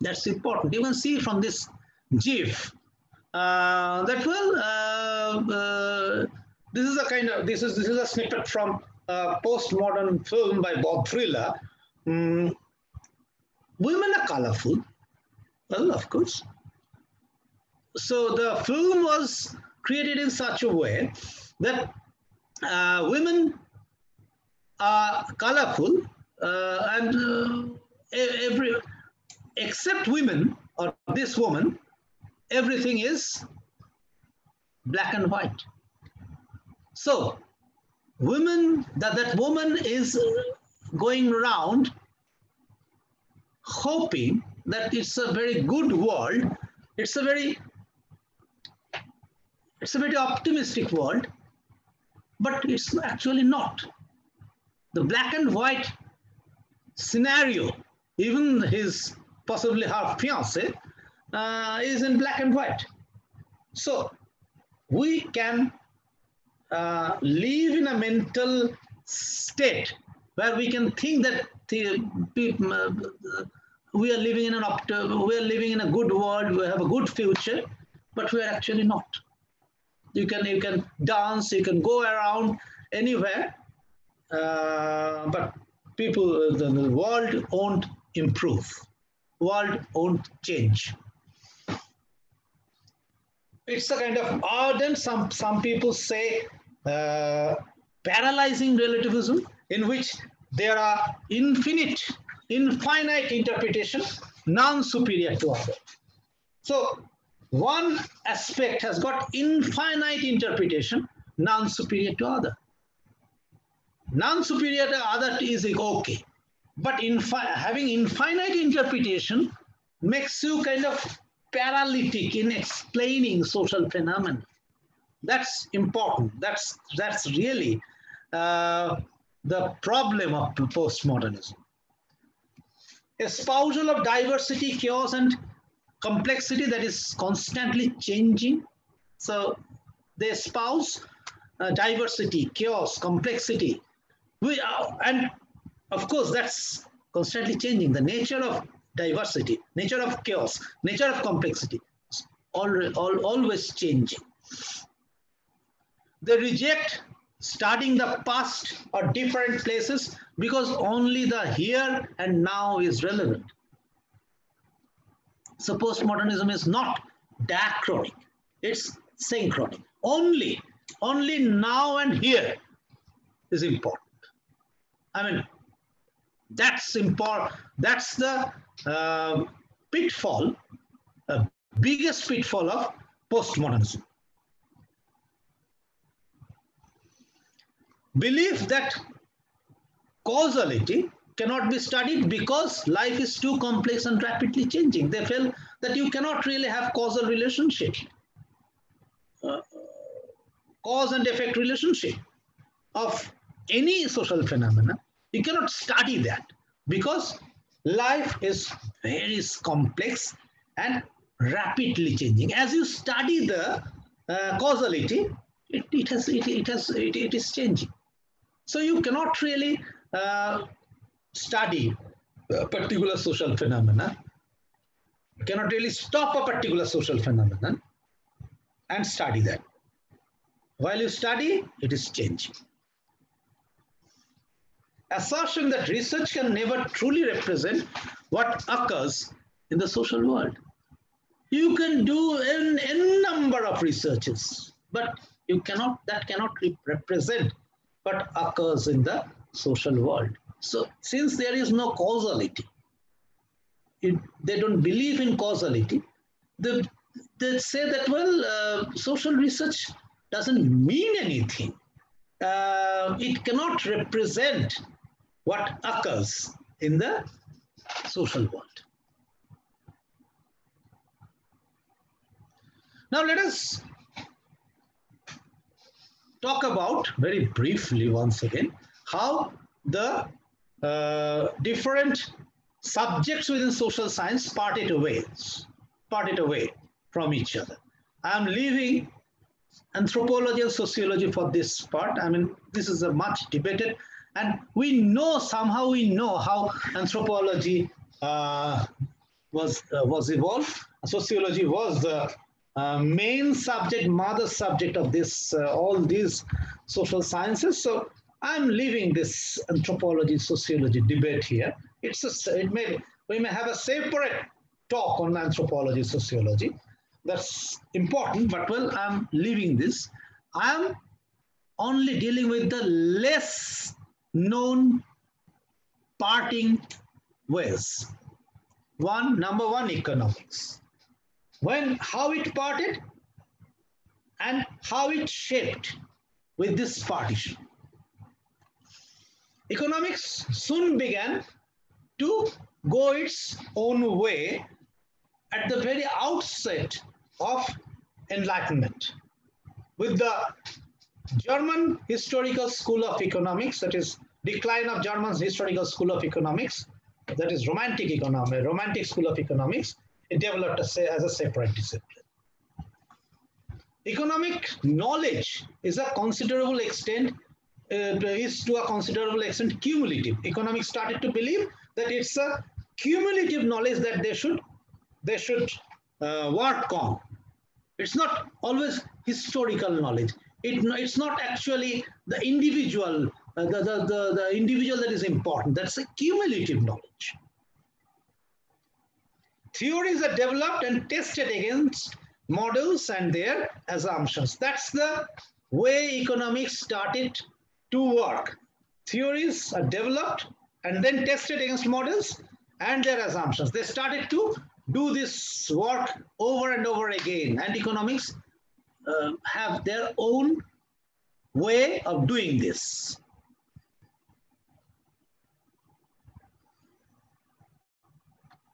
That's important. You can see from this GIF uh, that well, uh, uh, this is a kind of this is this is a snippet from a postmodern film by Bob Thriller. Mm, women are colorful. Well, of course, so the film was created in such a way that uh, women are colorful uh, and uh, every except women or this woman everything is black and white. So women that that woman is going around hoping that it's a very good world it's a very it's a very optimistic world, but it's actually not. The black and white scenario, even his possibly half fiance, uh, is in black and white. So we can uh, live in a mental state where we can think that the, uh, we are living in an opt we are living in a good world, we have a good future, but we are actually not. You can you can dance, you can go around anywhere, uh, but people, the, the world won't improve. World won't change. It's a kind of ardent. Some some people say uh, paralyzing relativism, in which there are infinite, infinite interpretations none superior to other. So one aspect has got infinite interpretation, none superior to other. None superior to other is okay. But infi having infinite interpretation makes you kind of paralytic in explaining social phenomena. That's important. That's, that's really uh, the problem of postmodernism. Espousal of diversity, chaos, and complexity that is constantly changing. So they espouse uh, diversity, chaos, complexity. We are, and of course, that's constantly changing. The nature of diversity, nature of chaos, nature of complexity, all, all, always changing. They reject studying the past or different places because only the here and now is relevant. So postmodernism is not diachronic, it's synchronic. Only, only now and here is important. I mean, that's important. That's the uh, pitfall, uh, biggest pitfall of postmodernism. Belief that causality cannot be studied because life is too complex and rapidly changing. They feel that you cannot really have causal relationship, uh, cause and effect relationship of any social phenomena. You cannot study that because life is very complex and rapidly changing. As you study the uh, causality, it, it has it, it has it, it is changing. So you cannot really uh, study a particular social phenomena. You cannot really stop a particular social phenomenon and study that. While you study, it is changing. Assertion that research can never truly represent what occurs in the social world. You can do an a number of researches, but you cannot that cannot represent what occurs in the social world. So since there is no causality, it, they don't believe in causality, they, they say that, well, uh, social research doesn't mean anything. Uh, it cannot represent what occurs in the social world. Now let us talk about very briefly once again how the uh, different subjects within social science parted away, parted away from each other. I'm leaving anthropology and sociology for this part. I mean, this is a much debated, and we know somehow we know how anthropology uh, was uh, was evolved. Sociology was the uh, main subject, mother subject of this uh, all these social sciences. So I'm leaving this anthropology, sociology debate here. It's a, it may, we may have a separate talk on anthropology, sociology. That's important, but well, I'm leaving this. I'm only dealing with the less known parting ways. One, number one, economics. When, how it parted and how it shaped with this partition. Economics soon began to go its own way at the very outset of Enlightenment. With the German Historical School of Economics, that is decline of German's Historical School of Economics, that is Romantic Economics, Romantic School of Economics, it developed as a separate discipline. Economic knowledge is a considerable extent is to a considerable extent cumulative. Economics started to believe that it's a cumulative knowledge that they should they should uh, work on. It's not always historical knowledge. It, it's not actually the individual, uh, the, the, the, the individual that is important. That's a cumulative knowledge. Theories are developed and tested against models and their assumptions. That's the way economics started to work. Theories are developed and then tested against models and their assumptions. They started to do this work over and over again. And economics uh, have their own way of doing this.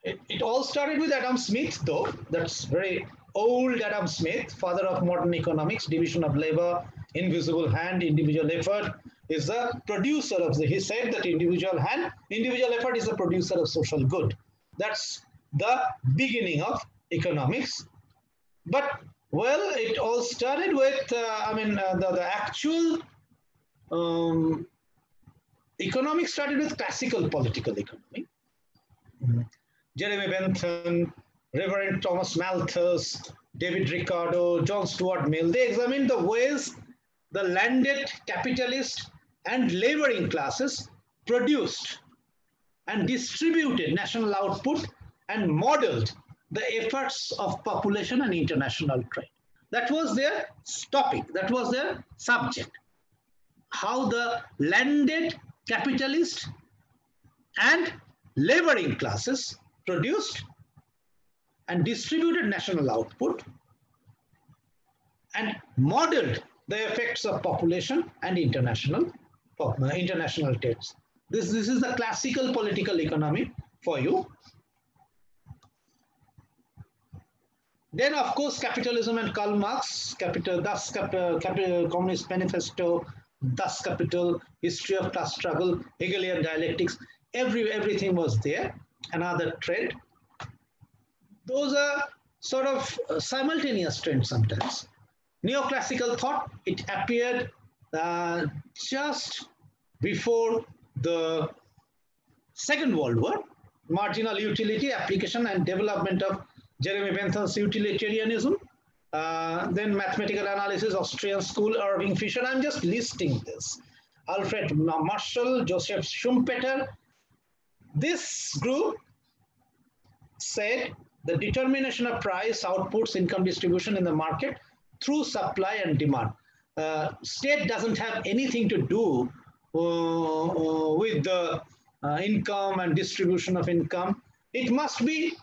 It, it all started with Adam Smith, though. That's very old Adam Smith, father of modern economics, division of labor, invisible hand, individual effort, is the producer of the, he said that individual hand, individual effort is the producer of social good. That's the beginning of economics. But well, it all started with, uh, I mean, uh, the, the actual um, economics started with classical political economy. Jeremy Bentham, Reverend Thomas Malthus, David Ricardo, John Stuart Mill, they examined the ways the landed capitalist and laboring classes produced and distributed national output and modeled the efforts of population and international trade. That was their topic, that was their subject. How the landed capitalist and laboring classes produced and distributed national output and modeled the effects of population and international uh, international trades. This, this is the classical political economy for you. Then, of course, capitalism and Karl Marx, capital, thus capital, capital Communist Manifesto, thus capital, history of class struggle, Hegelian dialectics, every, everything was there. Another trend. Those are sort of uh, simultaneous trends sometimes. Neoclassical thought, it appeared uh, just before the Second World War, marginal utility, application and development of Jeremy Bentham's utilitarianism, uh, then mathematical analysis, Austrian school, Irving Fisher. I'm just listing this. Alfred Marshall, Joseph Schumpeter. This group said the determination of price, outputs, income distribution in the market through supply and demand. Uh, state doesn't have anything to do uh, uh, with the uh, income and distribution of income. It must be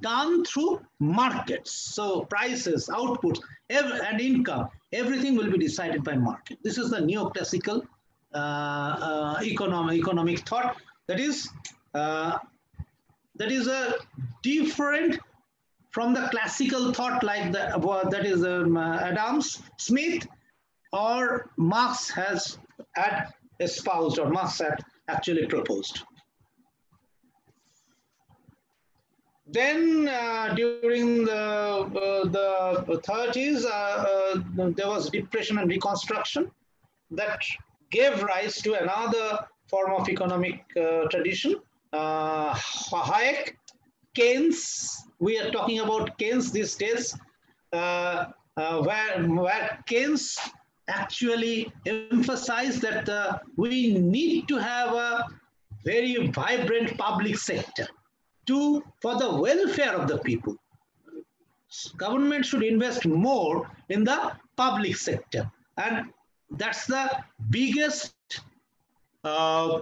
done through markets. So prices, outputs, and income, everything will be decided by market. This is the neoclassical economic, economic thought. That is, that is a different from the classical thought like the, that is um, uh, Adams, Smith, or Marx has had espoused or Marx had actually proposed. Then uh, during the, uh, the 30s, uh, uh, there was depression and reconstruction that gave rise to another form of economic uh, tradition. Uh, Hayek, Keynes, we are talking about Keynes these days, uh, uh, where, where Keynes actually emphasized that uh, we need to have a very vibrant public sector to for the welfare of the people. Government should invest more in the public sector. And that's the biggest uh,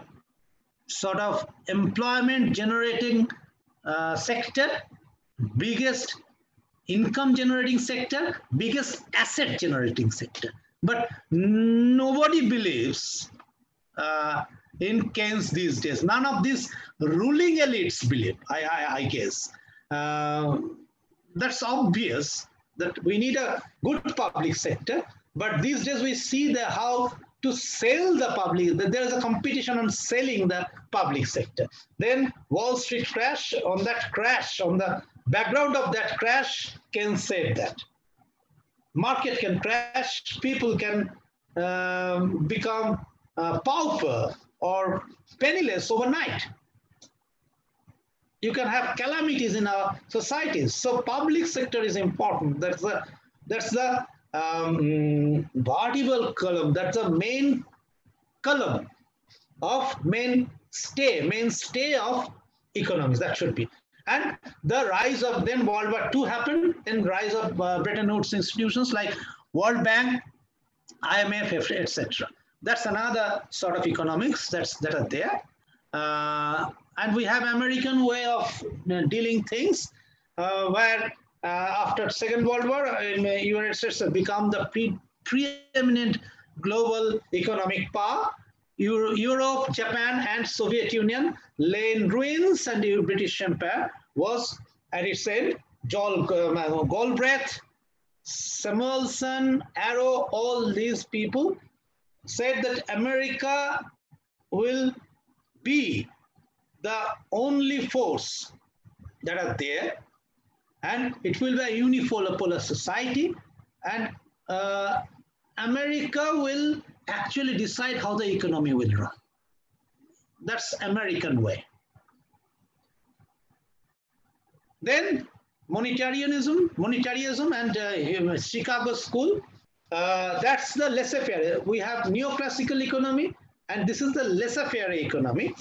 sort of employment generating uh, sector, biggest income generating sector, biggest asset generating sector. But nobody believes uh, in Keynes these days. None of these ruling elites believe, I, I, I guess. Uh, that's obvious that we need a good public sector, but these days we see the how to sell the public, there is a competition on selling the public sector. Then Wall Street crash, on that crash, on the background of that crash, can save that. Market can crash, people can um, become uh, pauper or penniless overnight. You can have calamities in our societies. So public sector is important. That's the that's the um, vertebral column. That's the main column of main stay, mainstay of economies. That should be. And the rise of then World War II happened, then rise of uh, Bretton Woods institutions like World Bank, IMF, etc. That's another sort of economics that's that are there. Uh, and we have American way of you know, dealing things uh, where uh, after Second World War, the United States become the pre preeminent global economic power. Euro Europe, Japan, and Soviet Union lay in ruins, and the British Empire was at its end. Joel uh, Samuelson, Arrow, all these people said that America will be the only force that are there and it will be a unipolar society and uh, America will actually decide how the economy will run. That's American way. Then monetarianism, monetarism and uh, Chicago School. Uh, that's the laissez-faire. We have neoclassical economy, and this is the laissez-faire economy.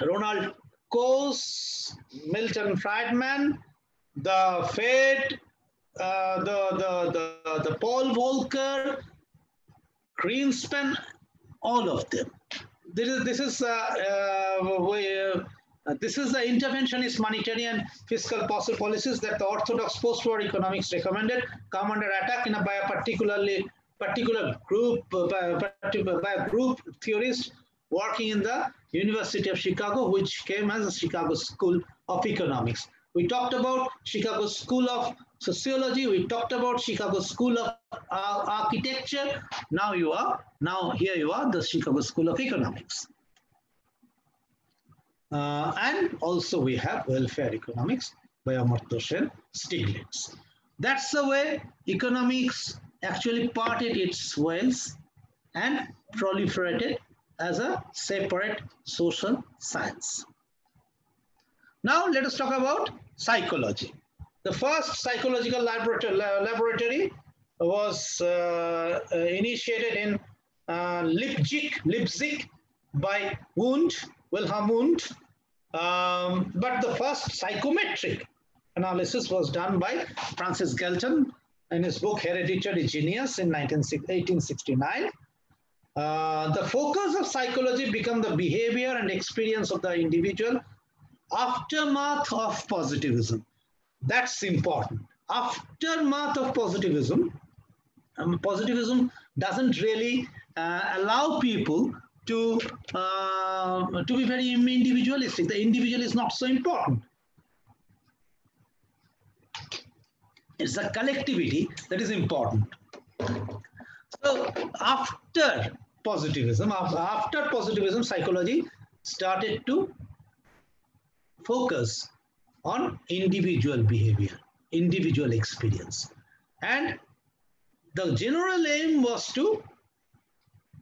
Ronald Coase, Milton Friedman, the Fed, uh, the, the, the, the Paul Volcker, Greenspan, all of them. This is, this is, uh, uh, uh, this is the interventionist monetary and fiscal policies that the orthodox post-war economics recommended come under attack in a, by a particularly particular group uh, by, by a group theorist working in the University of Chicago, which came as the Chicago School of Economics. We talked about Chicago School of Sociology. We talked about Chicago School of uh, Architecture. Now you are, now here you are, the Chicago School of Economics. Uh, and also we have welfare economics by Amartya Sen Stiglitz. That's the way economics actually parted its ways and proliferated as a separate social science. Now let us talk about psychology. The first psychological laboratory was uh, uh, initiated in uh, Leipzig, Leipzig by Wundt, Wilhelm Wundt. Um, but the first psychometric analysis was done by Francis Galton in his book Hereditary Genius in 1869. Uh, the focus of psychology become the behavior and experience of the individual aftermath of positivism. That's important. Aftermath of positivism, um, positivism doesn't really uh, allow people to, uh, to be very individualistic. The individual is not so important. It's the collectivity that is important. So after positivism, after positivism, psychology started to focus on individual behavior, individual experience. And the general aim was to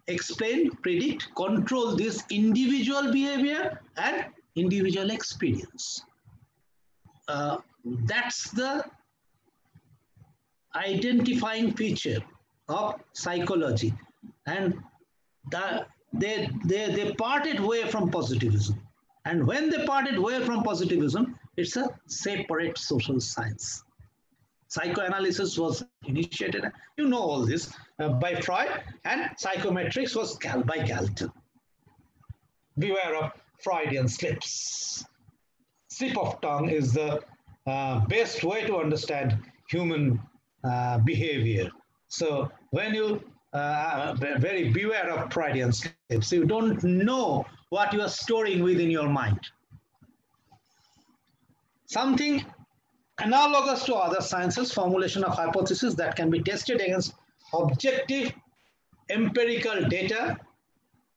explain, predict, control this individual behavior and individual experience. Uh, that's the identifying feature of psychology. And the, they, they, they parted way from positivism. And when they parted way from positivism, it's a separate social science. Psychoanalysis was initiated, you know all this, uh, by Freud, and psychometrics was Gal by Galton. Beware of Freudian slips. Slip of tongue is the uh, best way to understand human uh, behavior. So when you uh, very beware of Freudian slips, you don't know what you are storing within your mind. Something analogous to other sciences, formulation of hypotheses that can be tested against objective empirical data,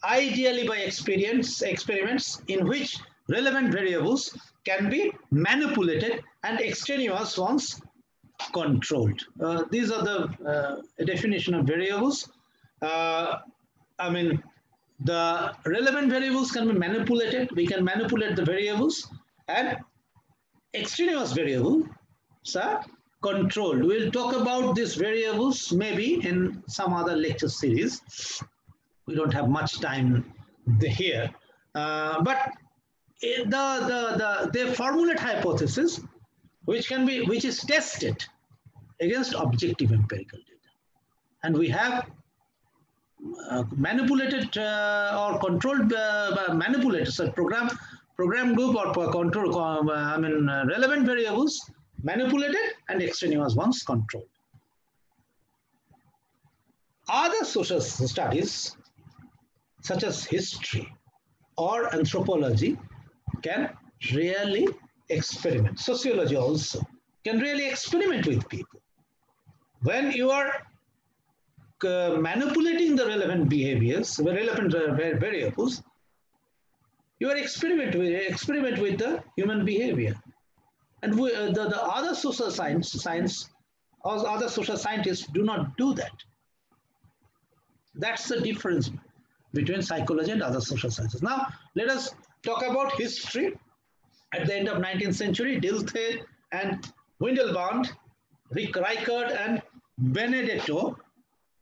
ideally by experience experiments in which relevant variables can be manipulated and extraneous ones controlled. Uh, these are the uh, definition of variables. Uh, I mean, the relevant variables can be manipulated. We can manipulate the variables and extraneous variables are controlled. We'll talk about these variables maybe in some other lecture series. We don't have much time here. Uh, but the, the, the, they formulate hypothesis which can be, which is tested against objective empirical data. And we have manipulated uh, or controlled uh, manipulated so program program group or control uh, I mean uh, relevant variables manipulated and extraneous ones controlled. Other social studies such as history or anthropology can really experiment. Sociology also can really experiment with people. When you are uh, manipulating the relevant behaviors, the relevant uh, variables, you are experiment with, experiment with the human behavior. And we, uh, the, the other social science, science or other social scientists do not do that. That's the difference between psychology and other social sciences. Now, let us talk about history at the end of 19th century, Dilthey and Windelband, Rick Rickert and Benedetto,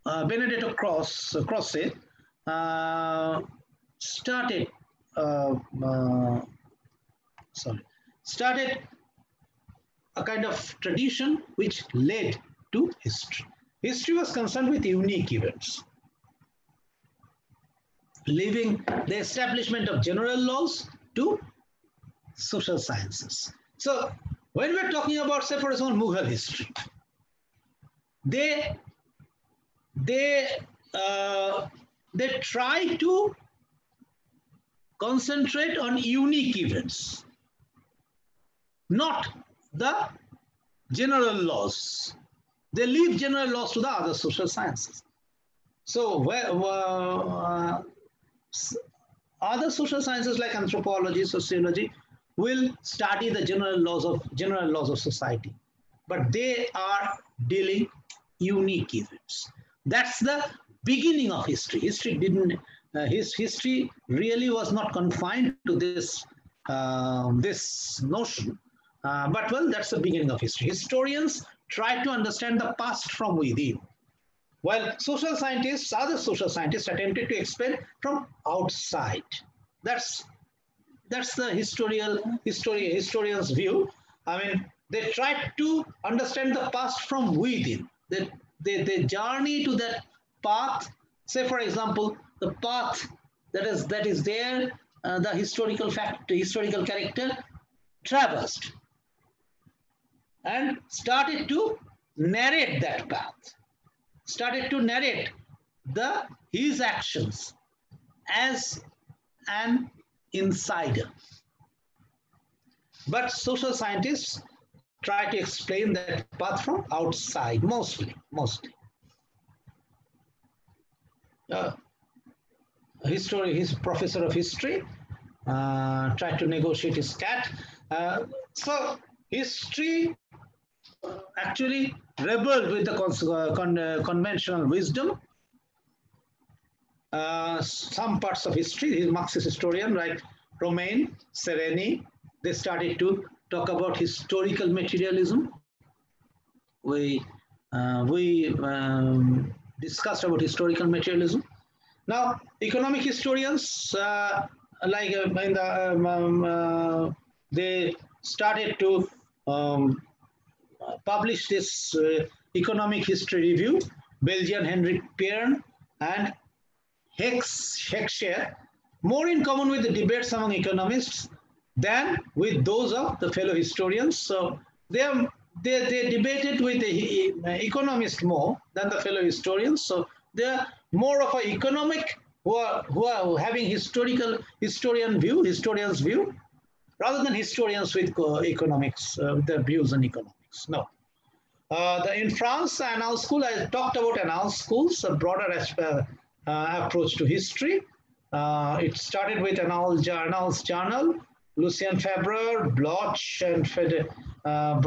uh, Benedetto Cross, Croce, uh, started, uh, uh, sorry, started a kind of tradition which led to history. History was concerned with unique events, leaving the establishment of general laws to social sciences. So when we're talking about, say, for example, Mughal history, they they uh, they try to concentrate on unique events, not the general laws. They leave general laws to the other social sciences. So where, uh, other social sciences like anthropology, sociology will study the general laws of general laws of society, but they are dealing unique events. That's the beginning of history. History didn't. Uh, his history really was not confined to this uh, this notion uh, but well, that's the beginning of history. Historians try to understand the past from within, while social scientists, other social scientists attempted to explain from outside. That's that's the historical history, historian's view. I mean, they try to understand the past from within. They, they, they journey to that path. Say, for example, the path that is that is there, uh, the historical fact, the historical character traversed and started to narrate that path, started to narrate the his actions as an insider. But social scientists try to explain that path from outside, mostly, mostly. Uh, history, he's professor of history, uh, tried to negotiate his cat. Uh, so history actually rebelled with the con con uh, conventional wisdom. Uh, some parts of history, he's Marxist historian like Romain, Sereni, they started to talk about historical materialism. We, uh, we um, discussed about historical materialism. Now, economic historians, uh, like uh, in the, um, um uh, they started to um, published this uh, economic history review, Belgian Hendrik Pirenne and Hex, Heckscher, more in common with the debates among economists than with those of the fellow historians. So they, are, they, they debated with the uh, economists more than the fellow historians. So they're more of an economic who are, who are having historical historian view, historians view, rather than historians with uh, economics, uh, their views on economics. No. Uh, the, in France, Annales School, I talked about Annales Schools, a broader uh, uh, approach to history. It started with Annales Journal, Lucien Febvre, Bloch, and Fede, uh.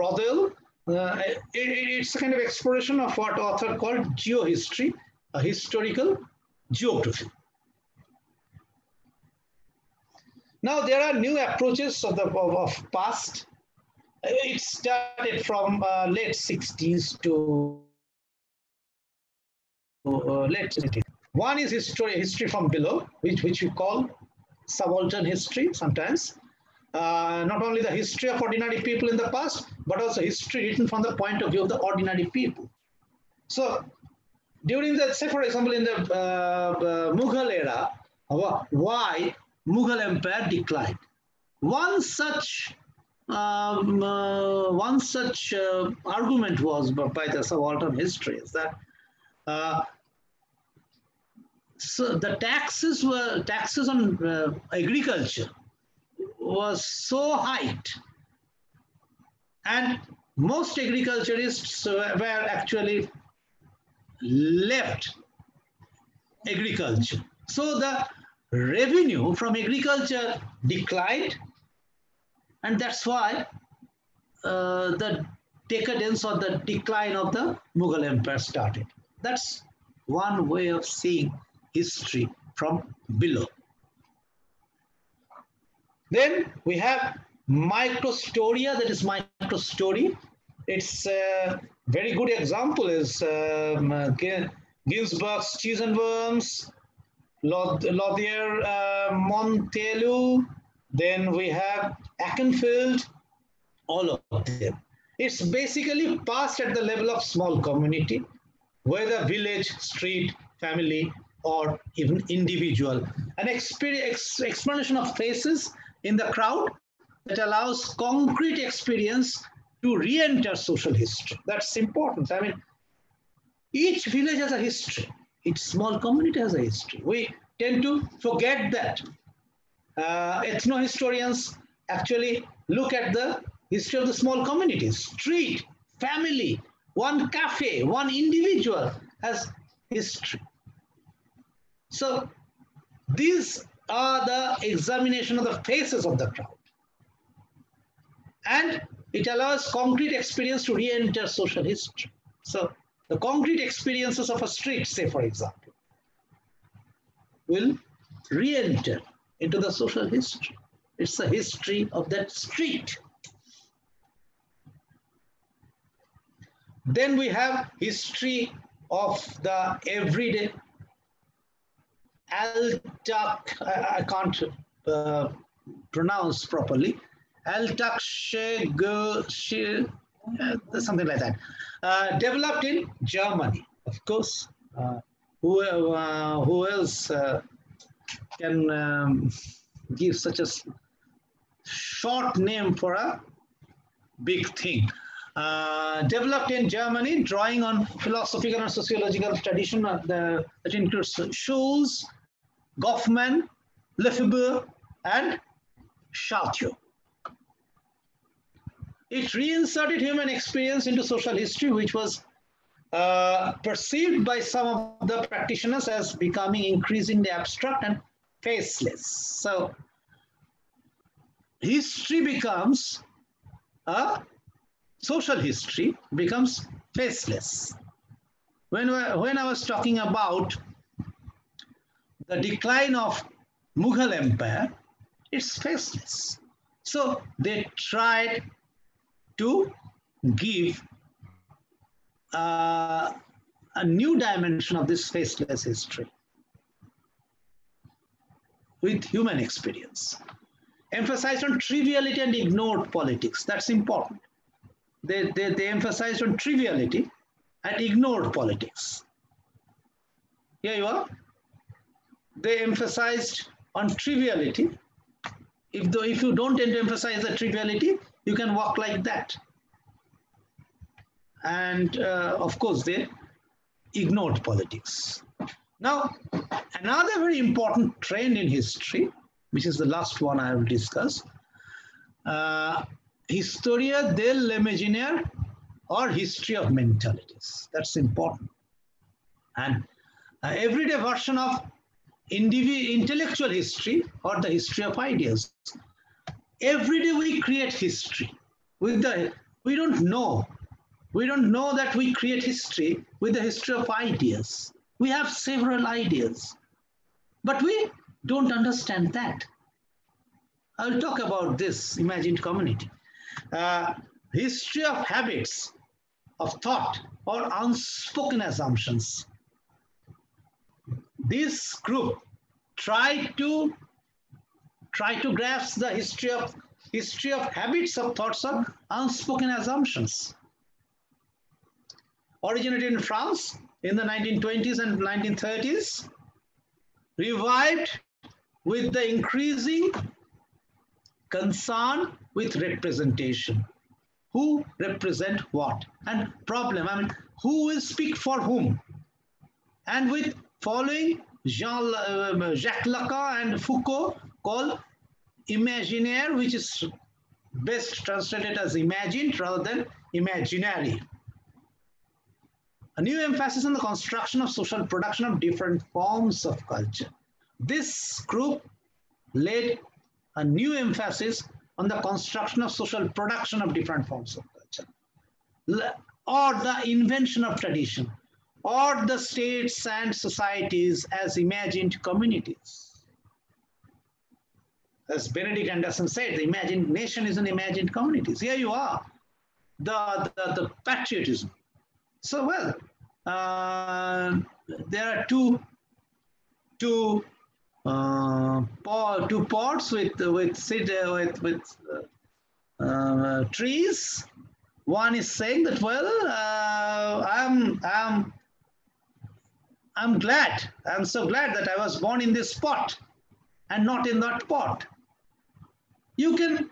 Uh, it, it's a kind of exploration of what author called geohistory, a historical geography. Now there are new approaches of the of, of past it started from uh, late 60s to uh, late 60s. One is history, history from below, which, which we call subaltern history sometimes. Uh, not only the history of ordinary people in the past, but also history written from the point of view of the ordinary people. So during the, say for example, in the uh, Mughal era, why Mughal Empire declined. One such um, uh, one such uh, argument was by the subaltern history is that uh, so the taxes were taxes on uh, agriculture was so high and most agriculturists were actually left agriculture so the revenue from agriculture declined and that's why uh, the decadence or the decline of the Mughal Empire started. That's one way of seeing history from below. Then we have microstoria, that is microstory. It's a very good example is um, Cheese and Worms, Ladurie uh, Montaillou, then we have Akenfield, all of them. It's basically passed at the level of small community, whether village, street, family, or even individual. An ex explanation of faces in the crowd that allows concrete experience to re-enter social history. That's important. I mean, each village has a history. Each small community has a history. We tend to forget that. Uh, ethno-historians actually look at the history of the small communities, street, family, one cafe, one individual has history. So these are the examination of the faces of the crowd. And it allows concrete experience to re-enter social history. So the concrete experiences of a street, say for example, will re-enter into the social history. It's the history of that street. Then we have history of the everyday. Altak, I, I can't uh, pronounce properly. Altak uh, something like that. Uh, developed in Germany, of course. Uh, who, uh, who else uh, can um, give such a short name for a big thing? Uh, developed in Germany, drawing on philosophical and sociological tradition the, that includes Schutz, Goffman, Lefebvre, and Chartier. It reinserted human experience into social history, which was uh, perceived by some of the practitioners as becoming increasingly abstract and faceless. So history becomes a social history becomes faceless. When, when I was talking about the decline of Mughal Empire, it's faceless. So they tried to give uh, a new dimension of this faceless history with human experience. Emphasized on triviality and ignored politics. That's important they, they, they emphasized on triviality and ignored politics. Here you are. They emphasized on triviality. If, the, if you don't tend to emphasize the triviality, you can walk like that. And uh, of course, they ignored politics. Now, another very important trend in history, which is the last one I will discuss, uh, Historia del Imaginaire or history of mentalities. That's important. And uh, everyday version of intellectual history or the history of ideas. Every day we create history. With the, we don't know. We don't know that we create history with the history of ideas. We have several ideas, but we don't understand that. I'll talk about this imagined community uh, history of habits of thought or unspoken assumptions. This group tried to try to grasp the history of history of habits of thoughts of unspoken assumptions. Originated in France in the 1920s and 1930s, revived with the increasing concern with representation. Who represent what? And problem, I mean, who will speak for whom? And with following Jean, uh, Jacques Lacan and Foucault called imaginaire, which is best translated as imagined rather than imaginary. A new emphasis on the construction of social production of different forms of culture. This group led a new emphasis on the construction of social production of different forms of culture, or the invention of tradition, or the states and societies as imagined communities. as Benedict Anderson said, the imagined nation is an imagined community. Here you are, the, the, the patriotism. So, well, uh, there are two, two, uh, two pots with, with, with, with uh, uh, trees. One is saying that, well, uh, I'm, I'm, I'm glad, I'm so glad that I was born in this pot and not in that pot. You can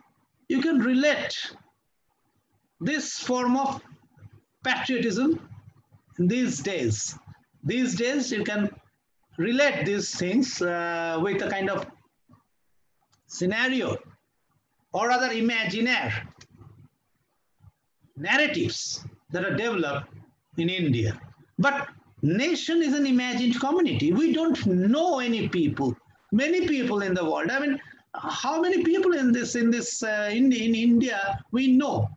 you can relate this form of patriotism in these days. These days you can relate these things uh, with a kind of scenario or other imaginaire narratives that are developed in India. But nation is an imagined community. We don't know any people, many people in the world. I mean, how many people in this in this uh, in, in India we know,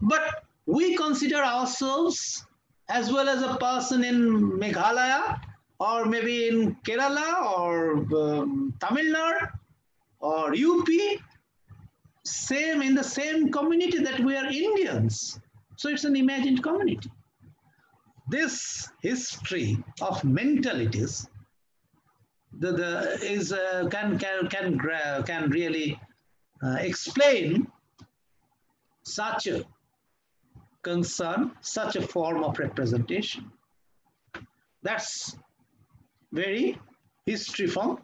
but we consider ourselves as well as a person in Meghalaya or maybe in Kerala or um, Tamil Nadu or UP, same in the same community that we are Indians. So it's an imagined community. This history of mentalities the, the is uh, can can can can really uh, explain such a concern, such a form of representation. That's very history from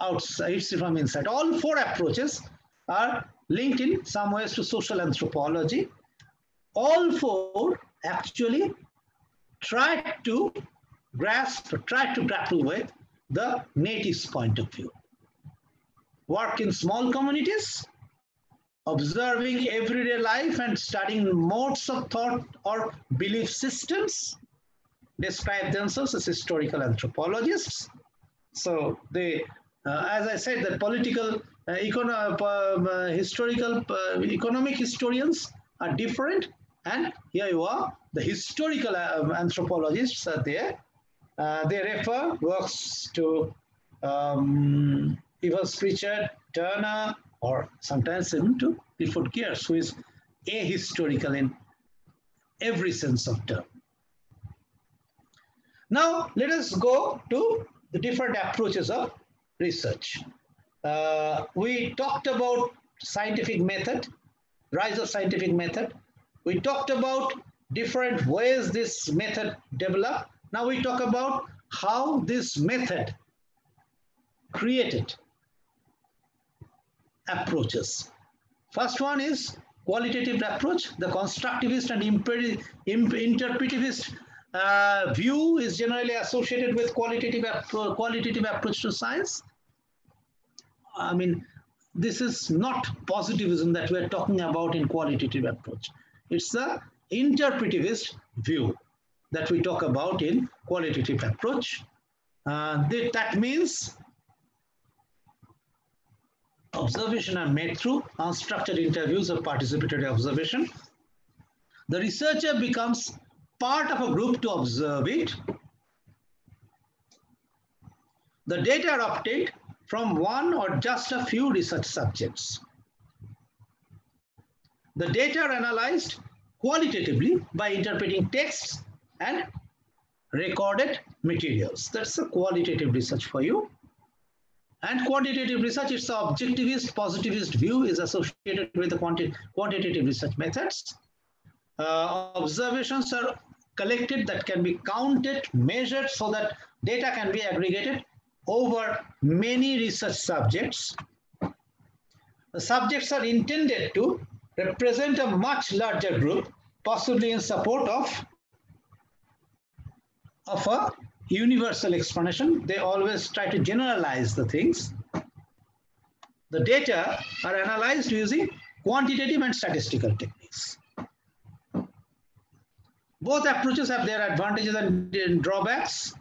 outside, history from inside. All four approaches are linked in some ways to social anthropology. All four actually try to grasp, try to grapple with the native's point of view. Work in small communities, observing everyday life and studying modes of thought or belief systems, describe themselves as historical anthropologists. So they, uh, as I said, the political, uh, econo uh, historical, uh, economic historians are different. And here you are, the historical uh, anthropologists are there uh, they refer works to um, Pritchard, Turner, or sometimes even to Clifford Geertz, who is ahistorical in every sense of term. Now, let us go to the different approaches of research. Uh, we talked about scientific method, rise of scientific method. We talked about different ways this method developed. Now we talk about how this method created approaches. First one is qualitative approach. The constructivist and interpretivist uh, view is generally associated with qualitative, qualitative approach to science. I mean, this is not positivism that we're talking about in qualitative approach. It's the interpretivist view that we talk about in qualitative approach. Uh, that means observation are made through unstructured interviews or participatory observation. The researcher becomes part of a group to observe it. The data are obtained from one or just a few research subjects. The data are analyzed qualitatively by interpreting texts and recorded materials. That's a qualitative research for you. And quantitative research, it's the objectivist, positivist view is associated with the quanti quantitative research methods. Uh, observations are collected that can be counted, measured so that data can be aggregated over many research subjects. The subjects are intended to represent a much larger group, possibly in support of of a universal explanation. They always try to generalize the things. The data are analyzed using quantitative and statistical techniques. Both approaches have their advantages and drawbacks.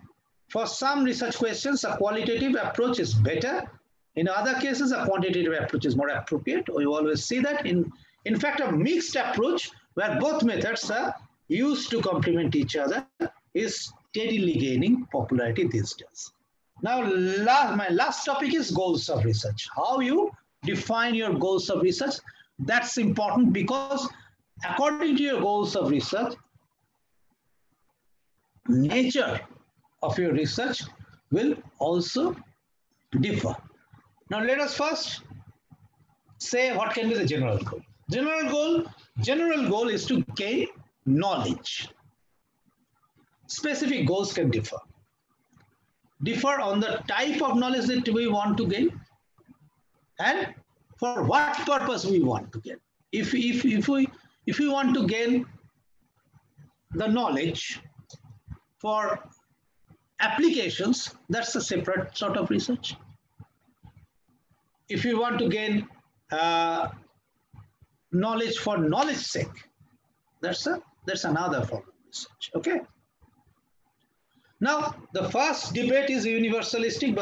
For some research questions, a qualitative approach is better. In other cases, a quantitative approach is more appropriate. We always see that. In, in fact, a mixed approach where both methods are used to complement each other is steadily gaining popularity these days. Now, last, my last topic is goals of research. How you define your goals of research. That's important because according to your goals of research, nature of your research will also differ. Now let us first say what can be the general goal. General goal, general goal is to gain knowledge. Specific goals can differ. Differ on the type of knowledge that we want to gain and for what purpose we want to gain. If, if, if, we, if we want to gain the knowledge for applications, that's a separate sort of research. If you want to gain uh, knowledge for knowledge sake, that's a that's another form of research. Okay. Now the first debate is universalistic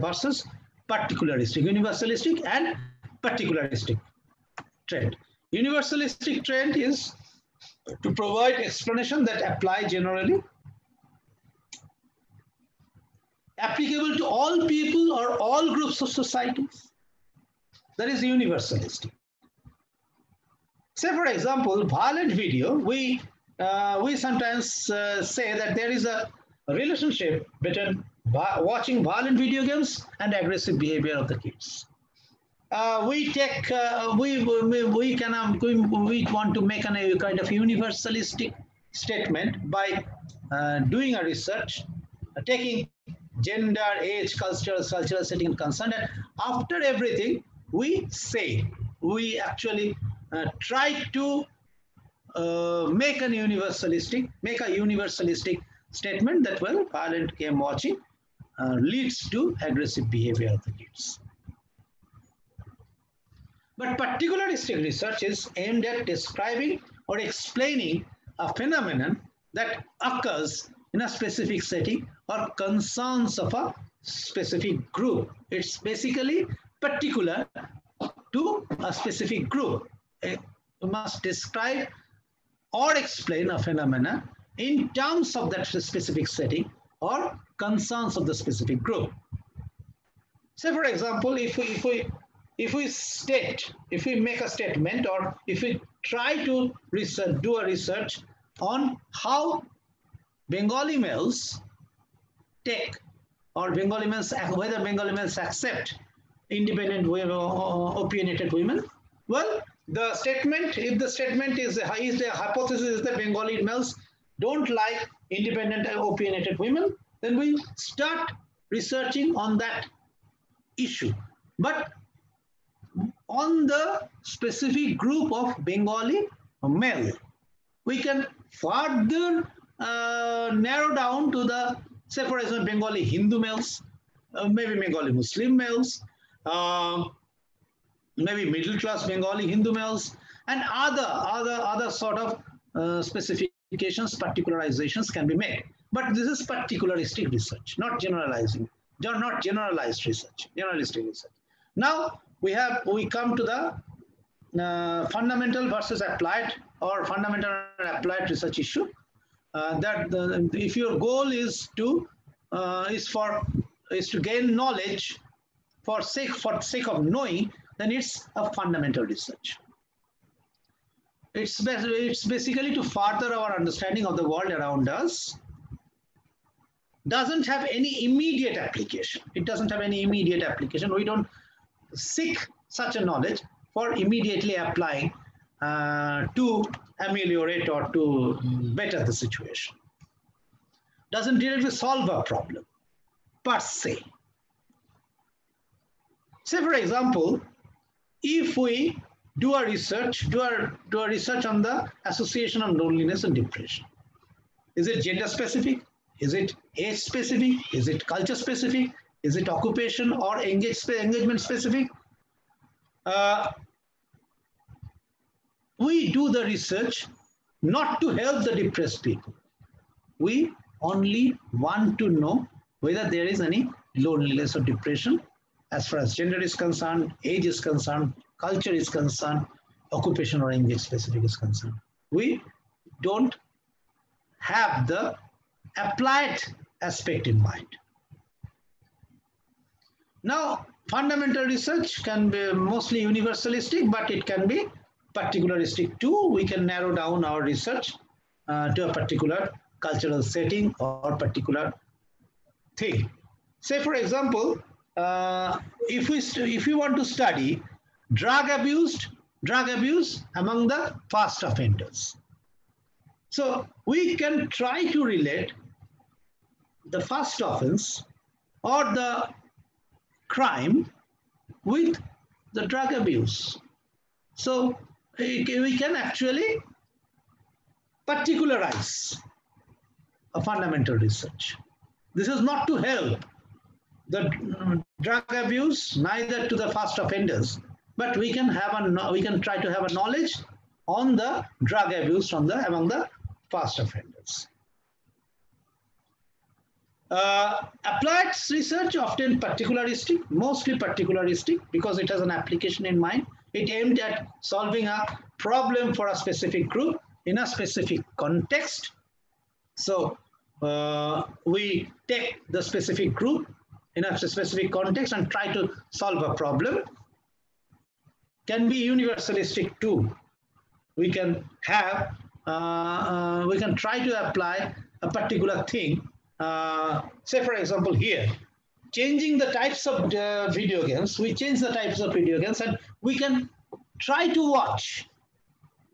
versus particularistic, universalistic and particularistic trend. Universalistic trend is to provide explanation that apply generally applicable to all people or all groups of societies. That is universalistic. Say, for example, violent video, we, uh, we sometimes uh, say that there is a relationship between watching violent video games and aggressive behavior of the kids. Uh, we take, uh, we, we, we, can, um, we, we want to make an, a kind of universalistic statement by uh, doing a research, uh, taking gender, age, cultural, cultural setting concerned. And after everything, we say, we actually uh, try to uh, make an universalistic, make a universalistic statement that, well, violent game watching uh, leads to aggressive behavior of the kids. But particularistic research is aimed at describing or explaining a phenomenon that occurs in a specific setting or concerns of a specific group. It's basically particular to a specific group. You must describe or explain a phenomena in terms of that specific setting or concerns of the specific group. Say, for example, if we, if we, if we state, if we make a statement or if we try to research, do a research on how Bengali males take or Bengali males, whether Bengali males accept independent women or opinionated women? Well, the statement, if the statement is, is the hypothesis is that Bengali males don't like independent and opinionated women, then we start researching on that issue. But on the specific group of Bengali male, we can further uh, narrow down to the, say for example, Bengali Hindu males, uh, maybe Bengali Muslim males, uh, maybe middle class Bengali Hindu males, and other, other, other sort of uh, specifications, particularizations can be made. But this is particularistic research, not generalizing, not generalized research, generalistic research. Now we have, we come to the uh, fundamental versus applied or fundamental and applied research issue. Uh, that the, if your goal is to uh, is for is to gain knowledge for sake for sake of knowing, then it's a fundamental research. It's it's basically to further our understanding of the world around us. Doesn't have any immediate application. It doesn't have any immediate application. We don't seek such a knowledge for immediately applying uh, to ameliorate or to better the situation. Doesn't directly solve a problem per se. Say, for example, if we do a research, do a, do a research on the association of loneliness and depression. Is it gender specific? Is it age specific? Is it culture specific? Is it occupation or engage, engagement specific? Uh, we do the research not to help the depressed people. We only want to know whether there is any loneliness or depression as far as gender is concerned, age is concerned, culture is concerned, occupation or engage specific is concerned. We don't have the applied aspect in mind. Now, fundamental research can be mostly universalistic, but it can be particularistic too. We can narrow down our research uh, to a particular cultural setting or particular thing. Say, for example, uh, if we if we want to study drug abused drug abuse among the fast offenders, so we can try to relate the first offense or the crime with the drug abuse. So we can actually particularize a fundamental research. This is not to help the drug abuse, neither to the fast offenders, but we can have a we can try to have a knowledge on the drug abuse from the among the fast offenders. Uh, applied research often particularistic, mostly particularistic because it has an application in mind. It aimed at solving a problem for a specific group in a specific context. So uh, we take the specific group in a specific context and try to solve a problem. Can be universalistic too. We can have, uh, uh we can try to apply a particular thing uh, say for example here, changing the types of uh, video games, we change the types of video games and we can try to watch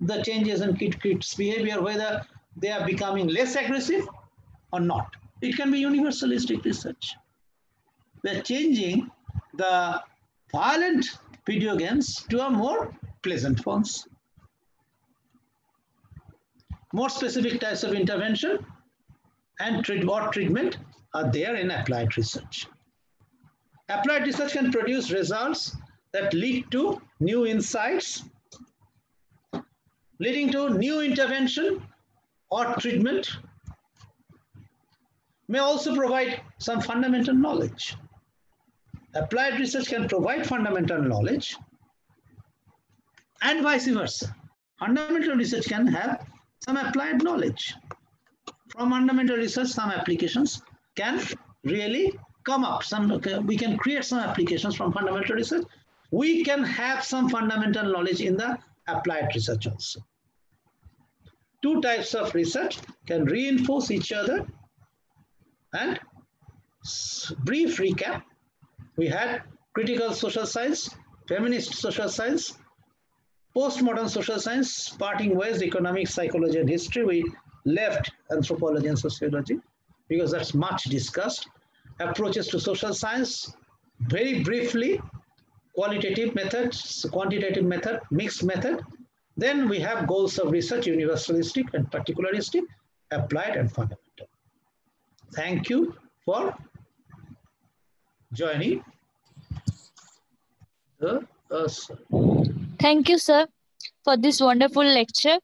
the changes in kid kids' behavior, whether they are becoming less aggressive or not. It can be universalistic research. We're changing the violent video games to a more pleasant ones. More specific types of intervention and treat treatment are there in applied research. Applied research can produce results that lead to new insights, leading to new intervention or treatment, may also provide some fundamental knowledge. Applied research can provide fundamental knowledge and vice versa. Fundamental research can have some applied knowledge from fundamental research, some applications can really come up. Some We can create some applications from fundamental research. We can have some fundamental knowledge in the applied research also. Two types of research can reinforce each other. And brief recap, we had critical social science, feminist social science, postmodern social science, parting ways, economics, psychology, and history. We left anthropology and sociology because that's much discussed. Approaches to social science, very briefly, qualitative methods, quantitative method, mixed method. Then we have goals of research, universalistic and particularistic, applied and fundamental. Thank you for joining the Thank you, sir, for this wonderful lecture.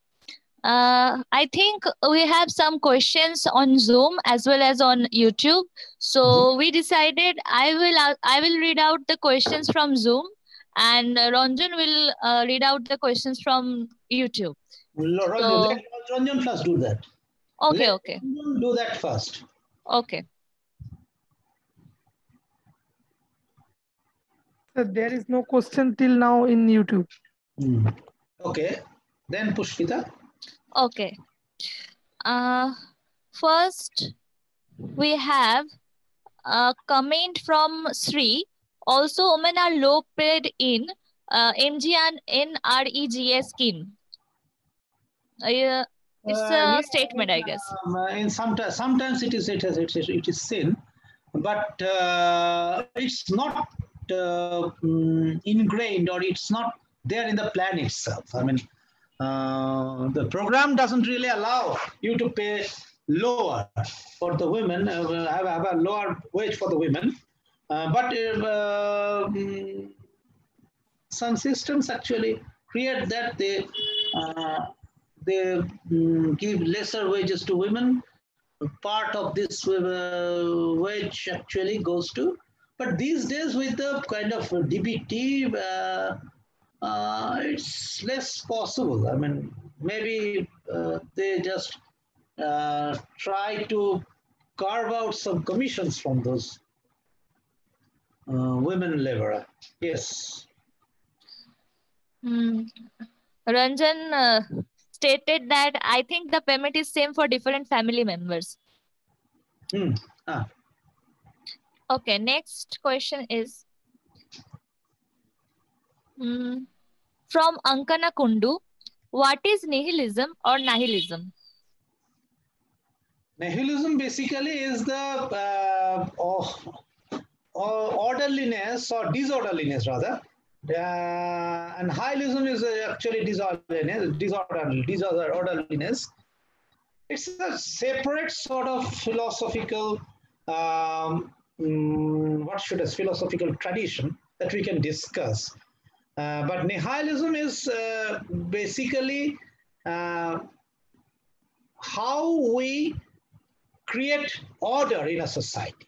Uh, I think we have some questions on Zoom as well as on YouTube. So mm-hmm. we decided I will uh, I will read out the questions from Zoom, and Ranjan will uh, read out the questions from YouTube. Ranjan, so, let Ranjan first do that. Okay, let okay. Do that first. Okay. There is no question till now in YouTube. Mm. Okay. Then Pushpita. Okay. Uh, first, we have a comment from Sri. Also, women are low paid in uh, MG and NREGA scheme. Uh, it's a uh, yeah, statement, I guess. Um, uh, in sometimes, sometimes it is it is it is, it is sin, but uh, it's not uh, ingrained or it's not there in the plan itself. I mean, uh, the program doesn't really allow you to pay lower for the women, uh, have, have, a lower wage for the women. Uh, but um, some systems actually create that they uh, they um, give lesser wages to women. Part of this uh, wage actually goes to, but these days with the kind of DBT uh, it's less possible. I mean, maybe uh, they just uh, try to carve out some commissions from those uh, women laborer. Yes. Hmm. Ranjan uh, stated that I think the payment is same for different family members. Hmm. Ah. Okay, next question is hmm, from Ankana Kundu. What is nihilism or nihilism? Nihilism basically is the uh, oh, oh, orderliness or disorderliness rather. Uh, and nihilism is actually disorderliness, disorderly, disorderliness. It's a separate sort of philosophical, um, mm, what should say, philosophical tradition that we can discuss. Uh, but nihilism is uh, basically uh, how we create order in a society,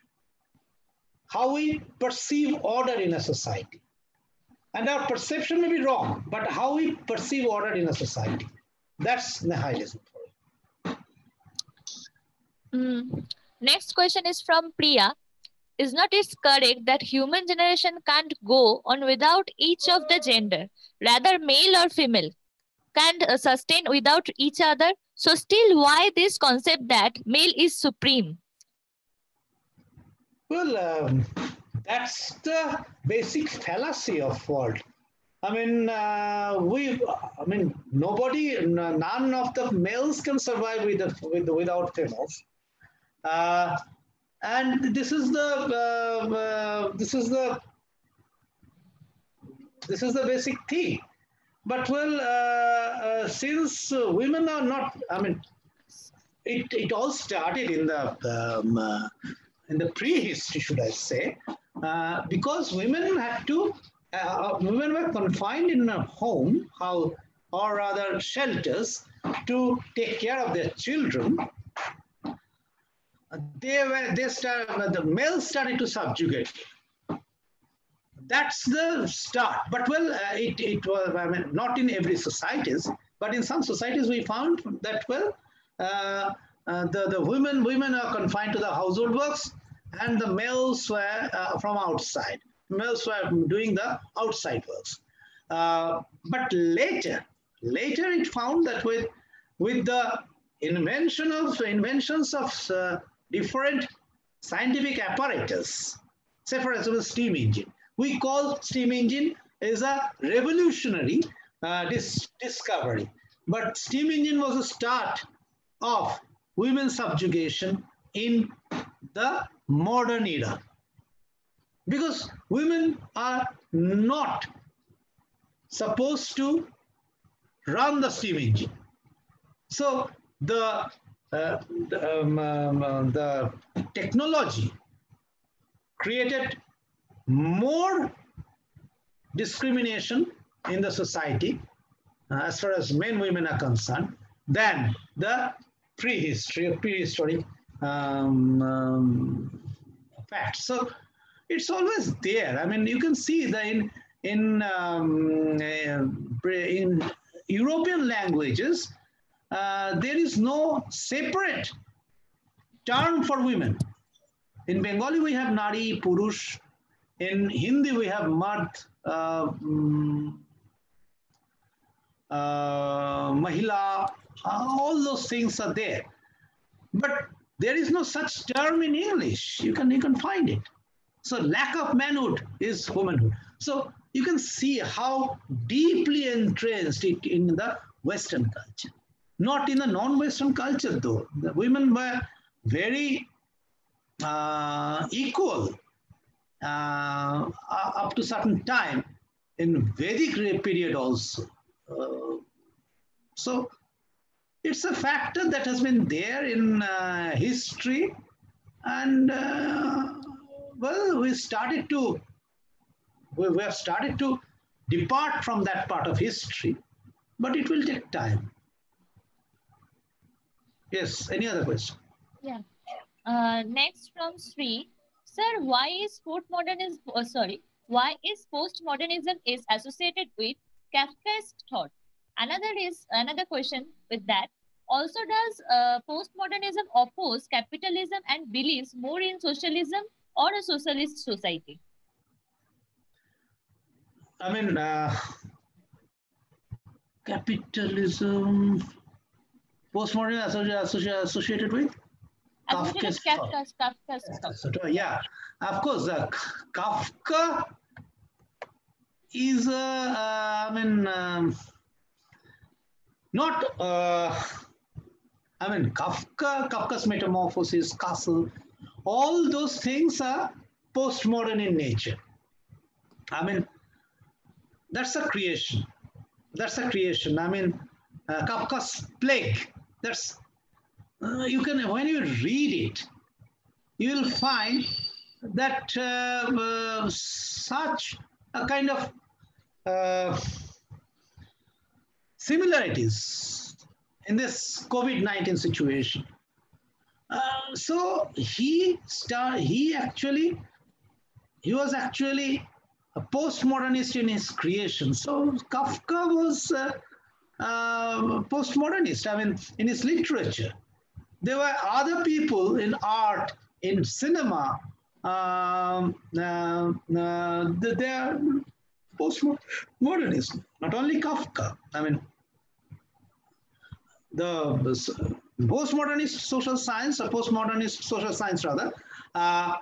how we perceive order in a society. And our perception may be wrong, but how we perceive order in a society. That's nihilism. Mm. Next question is from Priya. Is not it correct that human generation can't go on without each of the gender, rather male or female, can't uh, sustain without each other? So still why this concept that male is supreme? Well, um, that's the basic fallacy of world. I mean, uh, we, I mean, nobody, none of the males can survive with, the, with without females. Uh, and this is the uh, uh, this is the this is the basic thing. But well uh, uh since women are not i mean it, it all started in the um, uh, in the prehistory should i say uh, because women had to women were confined in a home how or rather shelters to take care of their children they were they started the males started to subjugate. That's the start. But well uh, it, it was I mean, not in every societies but in some societies we found that well uh, uh, the, the women women are confined to the household works and the males were uh, from outside. Males were doing the outside works. Uh, but later later it found that with with the invention of inventions of uh, different scientific apparatus. Say, for example, steam engine. We call steam engine is a revolutionary uh, dis discovery. But steam engine was a start of women's subjugation in the modern era. Because women are not supposed to run the steam engine. So the um, um, the technology created more discrimination in the society uh, as far as men women are concerned than the prehistory prehistoric um, um, facts. So it's always there. I mean you can see that in in um, uh, in european languages uh, there is no separate term for women. In Bengali, we have Nari, Purush. In Hindi, we have Mard, uh, um, uh, Mahila. Uh, all those things are there. But there is no such term in English. You can, you can find it. So lack of manhood is womanhood. So you can see how deeply entrenched it in the Western culture. Not in the non-Western culture though. The women were very uh, equal uh, up to certain time in Vedic period also. Uh, so it's a factor that has been there in uh, history and uh, well, we started to, we, we have started to depart from that part of history, but it will take time. Yes, any other question? Yeah. Uh, next from Sri. Sir, why is postmodernism, oh, sorry, why is postmodernism is associated with Kafkaesque thought? Another is another question with that. Also, does uh, postmodernism oppose capitalism and believes more in socialism or a socialist society? I mean, uh, capitalism, postmodern associated, associated with Kafka's, Kafka's. Kafka's. Yeah, of course. Uh, Kafka is, uh, uh, I mean, um, not, uh, I mean, Kafka, Kafka's metamorphosis, castle, all those things are postmodern in nature. I mean, that's a creation. That's a creation. I mean, uh, Kafka's plague. That's uh, you can when you read it, you will find that uh, uh such a kind of uh, similarities in this COVID-19 situation. Uh, so he star he actually he was actually a postmodernist in his creation. So Kafka was uh, uh, postmodernist. I mean, in his literature, there were other people in art, in cinema. Um, uh, uh they are postmodernist. Not only Kafka. I mean, the, postmodernist social science, or postmodernist social science rather, uh,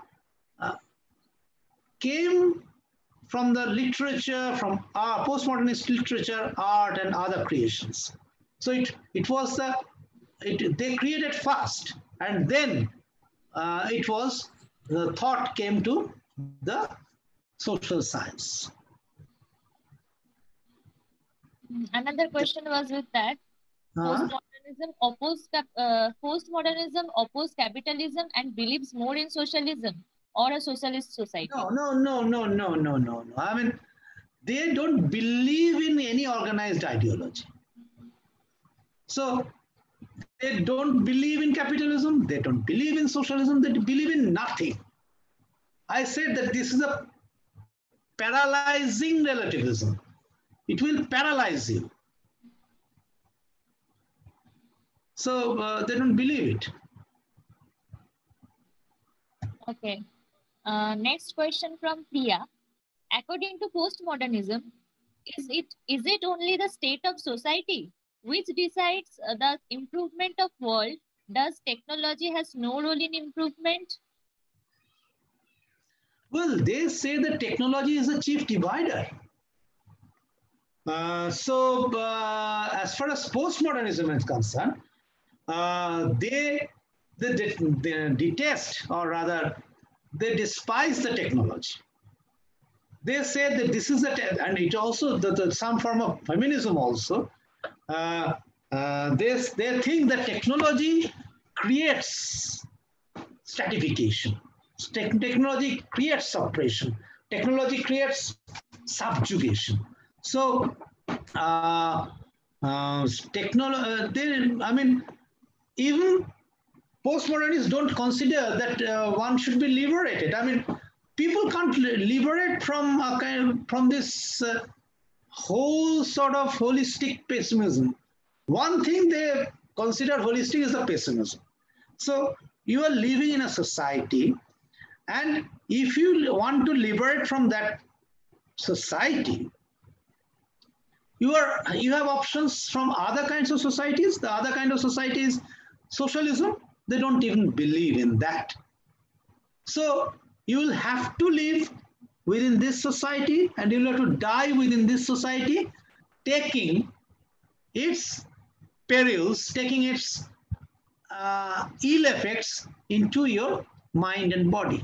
uh, came from the literature, from our postmodernist literature, art, and other creations. So it, it was the, it, they created first, and then uh, it was, the thought came to the social science. Another question was with that. Uh-huh. Postmodernism opposed uh, postmodernism opposed capitalism and believes more in socialism or a socialist society. No, no, no, no, no, no, no, no. I mean, they don't believe in any organized ideology. So they don't believe in capitalism. They don't believe in socialism. They believe in nothing. I said that this is a paralyzing relativism. It will paralyze you. So uh, they don't believe it. Okay. Uh, next question from Priya. According to postmodernism, is it is it only the state of society which decides the improvement of world? Does technology has no role in improvement? Well, they say that technology is a chief divider. Uh, so, uh, as far as postmodernism is concerned, uh, they, they, they detest, or rather, they despise the technology. They say that this is a, and it also, the, the, some form of feminism also, uh, uh, they, they think that technology creates stratification. technology creates suppression. Technology creates subjugation. So, uh, uh, technology, I mean, even postmodernists don't consider that uh, one should be liberated. I mean, people can't liberate from a kind of, from this uh, whole sort of holistic pessimism. One thing they consider holistic is the pessimism. So you are living in a society, and if you want to liberate from that society, you are you have options from other kinds of societies. The other kind of societies, socialism, they don't even believe in that. So you will have to live within this society and you'll have to die within this society, taking its perils, taking its uh, ill effects into your mind and body.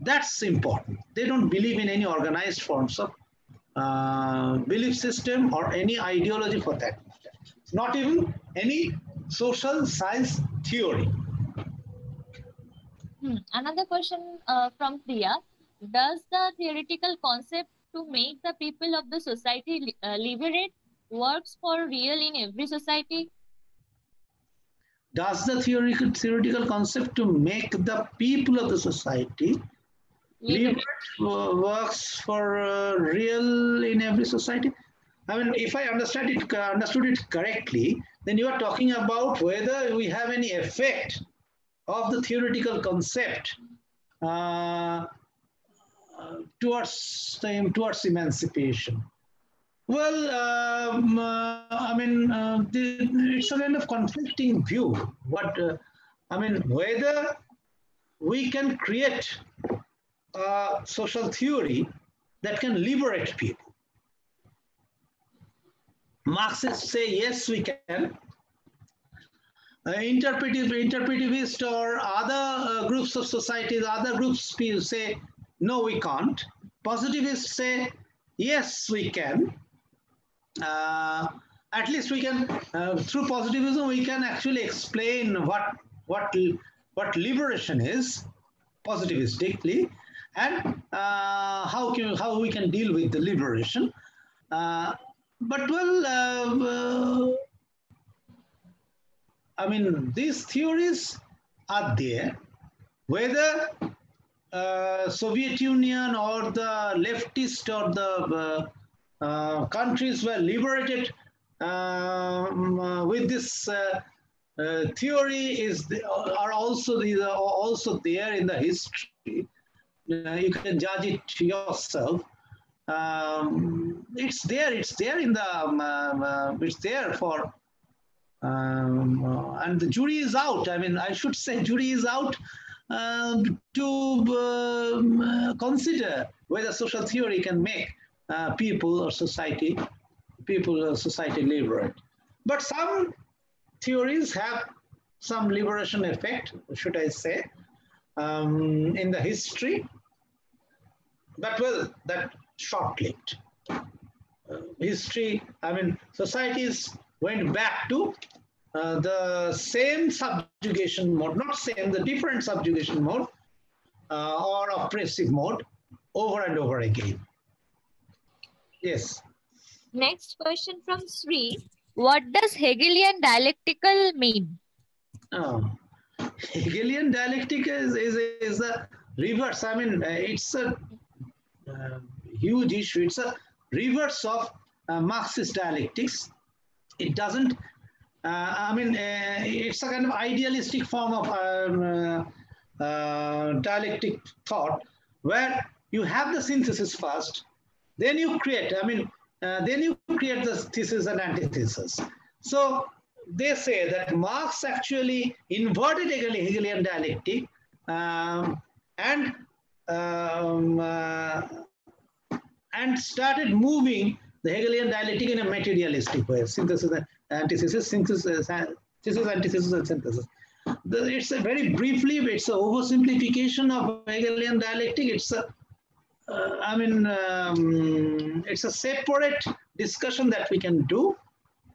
That's important. They don't believe in any organized forms of uh, belief system or any ideology for that. Not even any social science theory. Hmm. Another question uh, from Priya. Does the theoretical concept to make the people of the society uh, liberate works for real in every society? Does the theoretical, theoretical concept to make the people of the society liberate uh, works for uh, real in every society? I mean, if I understand it, understood it correctly, then you are talking about whether we have any effect of the theoretical concept uh, uh, towards the, towards emancipation. Well, um, uh, I mean, uh, the, it's a kind of conflicting view. What I mean, whether we can create a social theory that can liberate people. Marxists say yes, we can. Uh, interpretive, interpretivist or other uh, groups of societies, other groups say no, we can't. Positivists say yes, we can. Uh, at least we can, uh, through positivism, we can actually explain what what what liberation is positivistically and uh, how can how we can deal with the liberation. Uh, but well, uh, uh, I mean, these theories are there. Whether uh, Soviet Union or the leftist or the uh, countries were liberated um, with this uh, theory is the, are also the, also there in the history. Uh, you can judge it yourself. Um, it's there. It's there in the. Um, uh, it's there for. Um, uh, and the jury is out. I mean, I should say, jury is out um, to um, uh, consider whether social theory can make people or society, people or society liberate. But some theories have some liberation effect, should I say, um, in the history, but well, that short-lived. Uh, history, I mean, societies went back to uh, the same subjugation mode, not same, the different subjugation mode uh, or oppressive mode over and over again. Yes. Next question from Sri. What does Hegelian dialectical mean? Oh. Hegelian dialectic is, is, is a reverse. I mean, uh, it's a uh, huge issue. It's a reverse of uh, Marxist dialectics. It doesn't, uh, I mean, uh, it's a kind of idealistic form of um, uh, dialectic thought where you have the synthesis first, then you create. I mean, uh, then you create the thesis and antithesis. So they say that Marx actually inverted Hegelian dialectic um, and um, uh, and started moving the Hegelian dialectic in a materialistic way. Synthesis, antithesis, synthesis, synthesis, antithesis, and synthesis. The, it's a very briefly, it's an oversimplification of Hegelian dialectic. It's a uh, I mean, um, it's a separate discussion that we can do.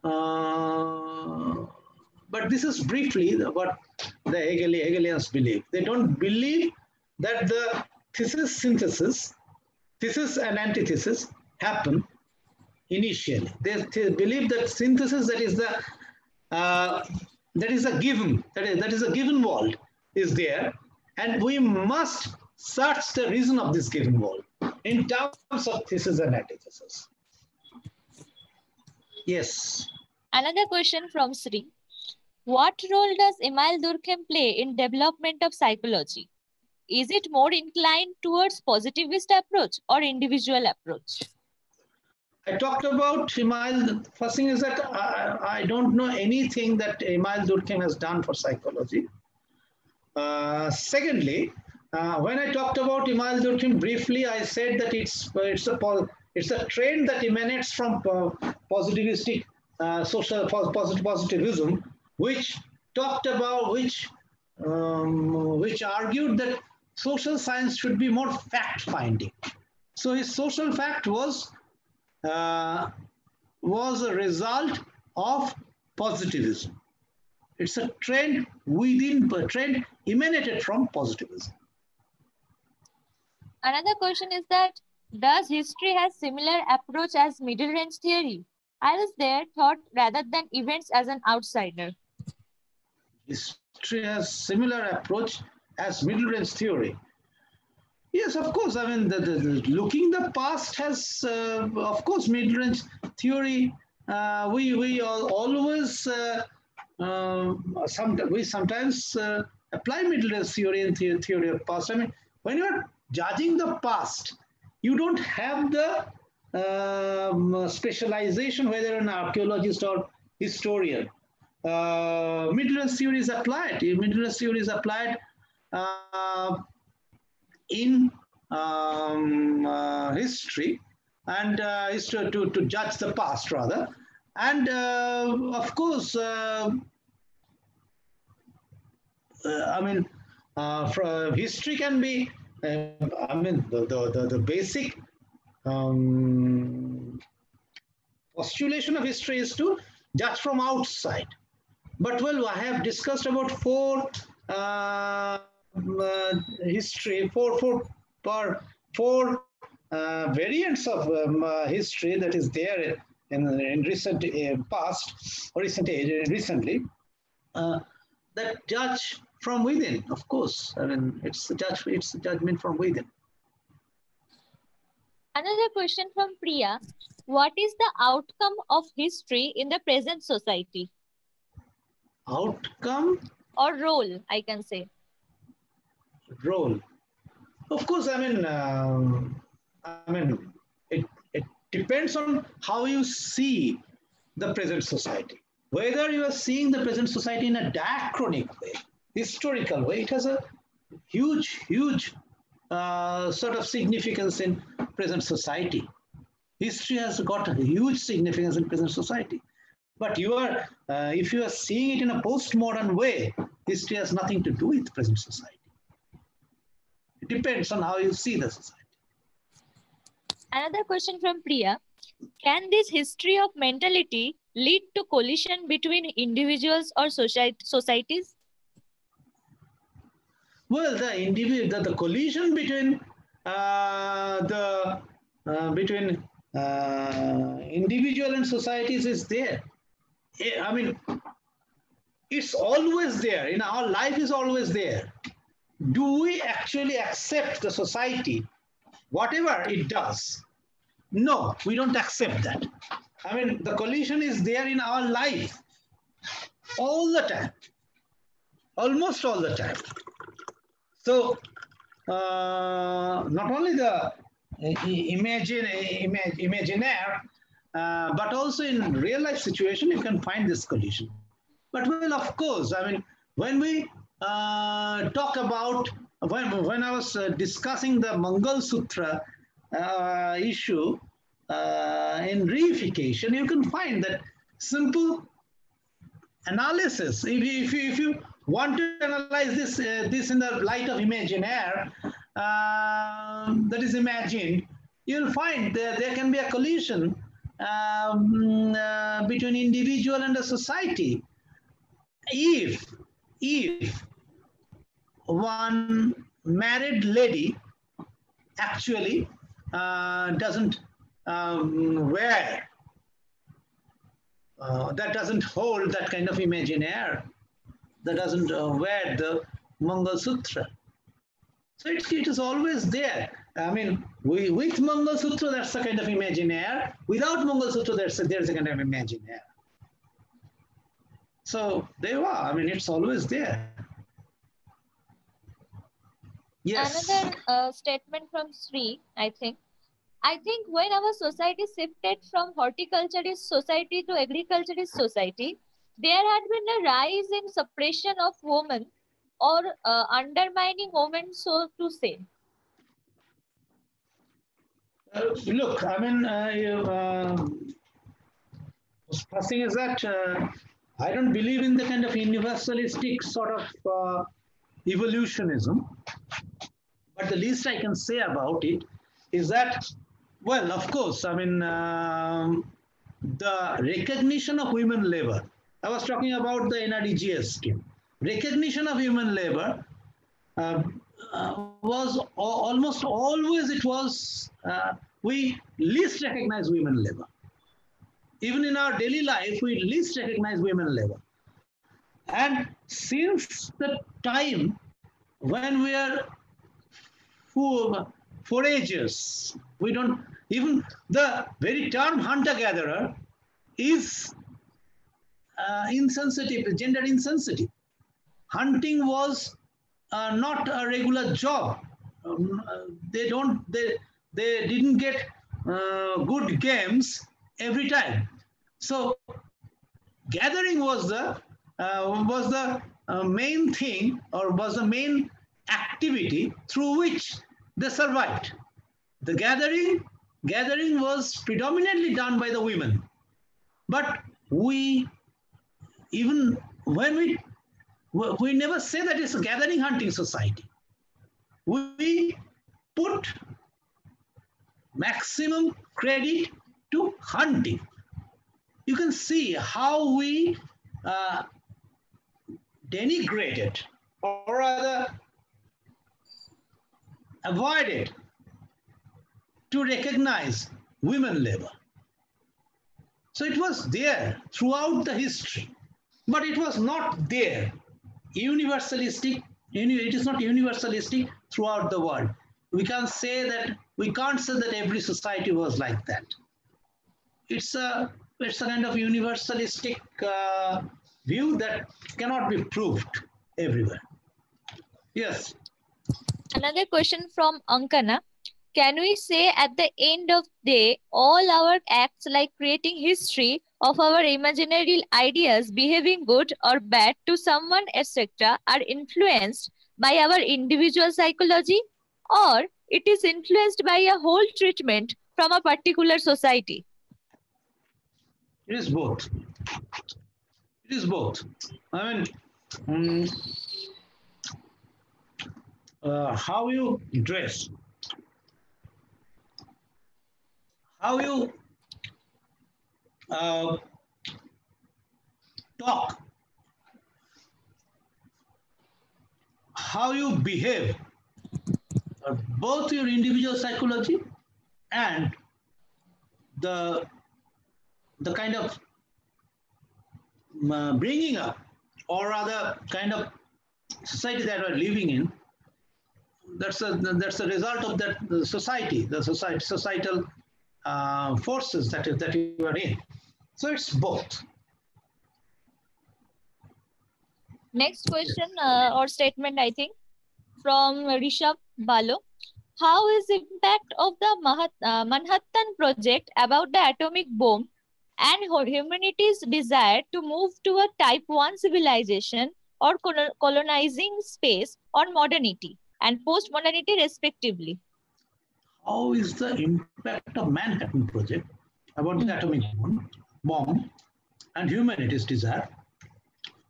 Uh, but this is briefly what the Hegel, Hegelians believe. They don't believe that the thesis synthesis, thesis and antithesis happen initially. They, believe that synthesis that is the uh, that is a given that is that is a given world is there, and we must search the reason of this given world in terms of thesis and antithesis. Yes. Another question from Sri. What role does Emile Durkheim play in development of psychology? Is it more inclined towards positivist approach or individual approach? I talked about Emile. First thing is that I, I don't know anything that Emile Durkheim has done for psychology. Uh, secondly, uh, when I talked about Emile Durkheim briefly, I said that it's it's a it's a trend that emanates from positivistic uh, social positivism, which talked about which um, which argued that social science should be more fact finding. So his social fact was uh, was a result of positivism. It's a trend within a trend emanated from positivism. Another question is that does history has similar approach as middle range theory? I was there thought rather than events as an outsider. History has similar approach as middle range theory. Yes, of course. I mean, the, the, the looking the past has, uh, of course, middle range theory. Uh, we we always uh, um, some we sometimes uh, apply middle range theory in the, theory of past. I mean, when you're judging the past, you don't have the um, specialization whether an archaeologist or historian. Uh, middle-range theory is applied. Middle range theory is applied uh, in um, uh, history and uh, to, to, to judge the past rather. And uh, of course, I mean, for, history can be, I mean, the, the, the, the basic um, postulation of history is to judge from outside. But well, I have discussed about four uh, uh, history, four, four, four, four uh, variants of um, uh, history that is there in, in recent uh, past or recent age, recently uh, that judge from within. Of course, I mean it's a judge, it's a judgment from within. Another question from Priya. What is the outcome of history in the present society? Outcome? Or role, I can say. Role. Of course, I mean, uh, I mean, it, it depends on how you see the present society. Whether you are seeing the present society in a diachronic way, historical way, it has a huge, huge uh, sort of significance in present society. History has got a huge significance in present society. But you are, uh, if you are seeing it in a postmodern way, history has nothing to do with present society. Depends on how you see the society. Another question from Priya. Can this history of mentality lead to collision between individuals or societies? Well, the individual, the, the collision between uh, the uh, between uh, individual and societies is there. I mean, it's always there. In our life is always there. Do we actually accept the society, whatever it does? No, we don't accept that. I mean, the collision is there in our life all the time, almost all the time. So uh, not only the imagine, imag, imaginaire, uh, but also in real life situation, you can find this collision. But well, of course, I mean, when we uh, talk about, when, when I was uh, discussing the Mangal Sutra uh, issue uh, in reification, you can find that simple analysis. If you, if you, if you want to analyze this, uh, this in the light of imaginaire uh, that is imagined, you'll find that there can be a collision um, between individual and a society. If, if one married lady actually uh, doesn't um, wear, uh, that doesn't hold that kind of imaginaire that doesn't uh, wear the Mangal Sutra. So it, is always there. I mean, we, with Mangal Sutra, that's a kind of imaginaire. Without Mangal Sutra, there's a, there's a kind of imaginaire. So there you are. I mean, it's always there. Yes. Another uh, statement from Sri, I think. I think when our society shifted from horticulturist society to agriculturist society, there had been a rise in suppression of women or uh, undermining women, so to say. Uh, look, I mean, uh, uh, first thing is that uh, I don't believe in the kind of universalistic sort of uh, evolutionism. But the least I can say about it is that, well, of course, I mean, um, the recognition of women labor I was talking about the NREGS scheme. Recognition of human labor uh, uh, was almost always it was uh, we least recognize women labor. Even in our daily life, we least recognize women labor. And since the time when we are for foragers, we don't even the very term hunter-gatherer is uh, insensitive, gender insensitive. Hunting was uh, not a regular job um, they don't they they didn't get uh, good games every time. So gathering was the uh, was the uh, main thing or was the main activity through which they survived. The gathering gathering was predominantly done by the women, but we even when we we never say that it's a gathering hunting society. We put maximum credit to hunting. You can see how we uh, denigrated or rather avoided to recognize women labor. So it was there throughout the history, but it was not there universalistic, it is not universalistic throughout the world. We can't say that, we can't say that every society was like that. It's a, it's a kind of universalistic uh, view that cannot be proved everywhere. Yes. Another question from Ankana. Can we say at the end of day, all our acts like creating history of our imaginary ideas behaving good or bad to someone, etc., are influenced by our individual psychology, or it is influenced by a whole treatment from a particular society? It is both. It is both. I mean, um, uh, how you dress, how you uh, talk, how you behave, uh, both your individual psychology and the the kind of bringing up or rather kind of society that we're living in that's a that's the result of that society the society societal uh, forces that, that you are in. So it's both. Next question uh, or statement, I think, from Rishabh Balo. How is impact of the Mahat, uh, Manhattan Project about the atomic bomb and humanity's desire to move to a type 1 civilization or colonizing space on modernity and post-modernity respectively? how is the impact of Manhattan Project about the atomic bomb, and humanity's desire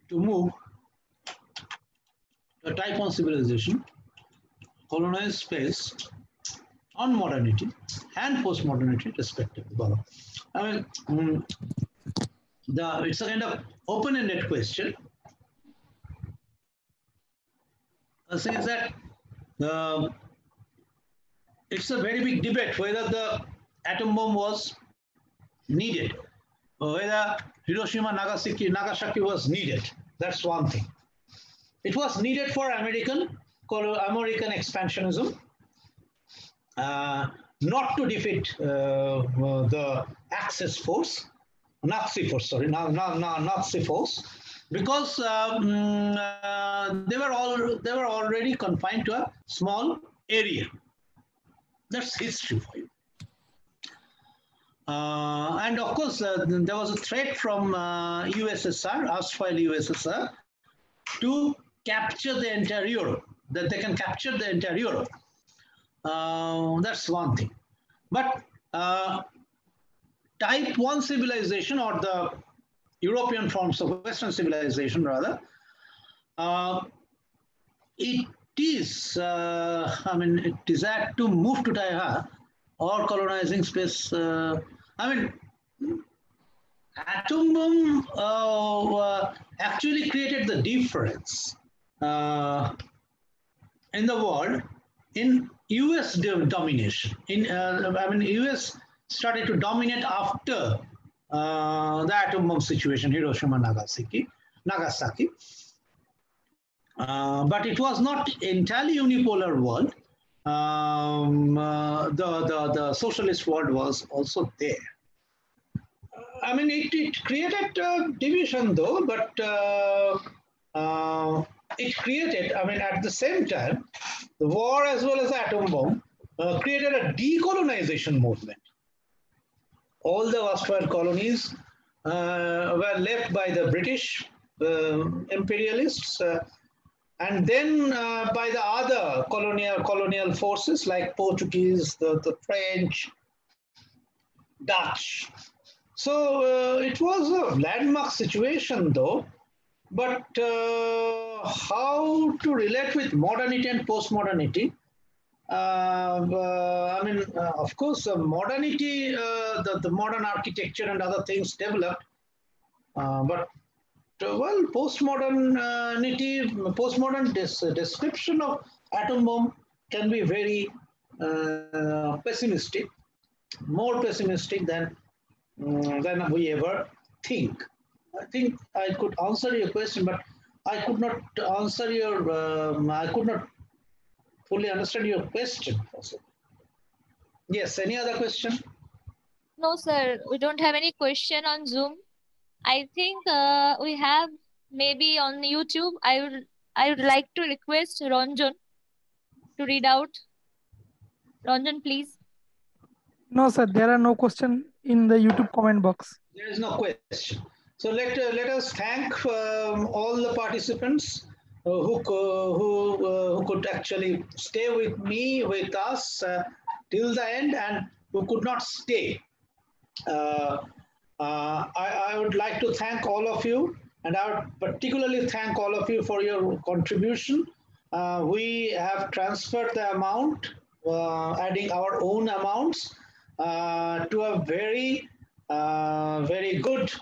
to move to a type 1 civilization, colonize space on modernity and post-modernity respectively. I mean, um, the, it's a kind of open-ended question. The thing is that uh, it's a very big debate whether the atom bomb was needed, whether Hiroshima, Nagasaki, Nagasaki was needed. That's one thing. It was needed for American American expansionism, not to defeat uh, uh, the Axis force, Nazi force, sorry, Nazi force, because um, uh, they were all they were already confined to a small area. That's history for you. Uh, and of course, uh, there was a threat from uh, USSR, erstwhile USSR, to capture the entire Europe, that they can capture the entire Europe. Uh, that's one thing. But uh, type 1 civilization, or the European forms of Western civilization, rather, uh, it is, uh, I mean, it desired to move to Taiha or colonizing space. Uh, I mean, atom bomb uh, uh actually created the difference uh, in the world in US domination. In uh, I mean, US started to dominate after the atom bomb situation, Hiroshima, Nagasaki. Nagasaki. Uh, but it was not entirely unipolar world. Um, uh, the, the, the socialist world was also there. I mean, it, it created a division though, but uh, uh, it created, I mean, at the same time, the war as well as the atom bomb uh, created a decolonization movement. All the erstwhile colonies uh, were left by the British uh, imperialists uh, and then uh, by the other colonial colonial forces like Portuguese, the, the French, Dutch. So uh, it was a landmark situation though, but uh, how to relate with modernity and postmodernity? Uh, uh I mean, uh, of course, modernity, uh, the, the modern architecture and other things developed, but well, postmodernity, postmodern des description of atom bomb can be very pessimistic more pessimistic than, um, than we ever think. I think I could answer your question, but I could not answer your, um, I could not fully understand your question. Also. Yes, any other question? No, sir, we don't have any question on Zoom. I think uh, we have maybe on YouTube. I would I would like to request Ranjan to read out. Ranjan, please. No, sir, there are no question in the YouTube comment box. There is no question. So let, uh, let us thank um, all the participants uh, who, who, uh, who could actually stay with me, with us uh, till the end and who could not stay. Uh, uh, I, I would like to thank all of you and I would particularly thank all of you for your contribution. we have transferred the amount, adding our own amounts to a very, very good,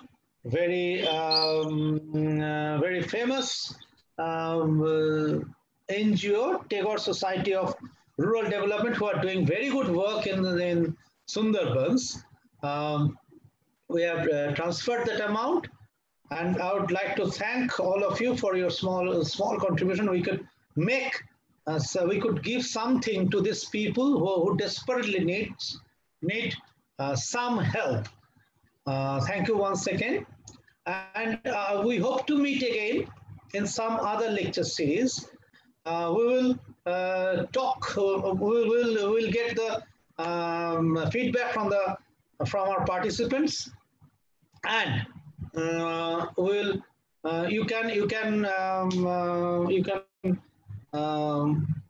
very, um, uh, very famous um, NGO, Tagore Society of Rural Development, who are doing very good work in, in Sundarbans. Um, we have uh, transferred that amount and I would like to thank all of you for your small small contribution. We could make, uh, so we could give something to these people who, who desperately needs need uh, some help. Uh, thank you once again. And uh, we hope to meet again in some other lecture series. Uh, we will uh, talk, uh, we will we'll get the um, feedback from the from our participants and we'll you can you can um, you can um,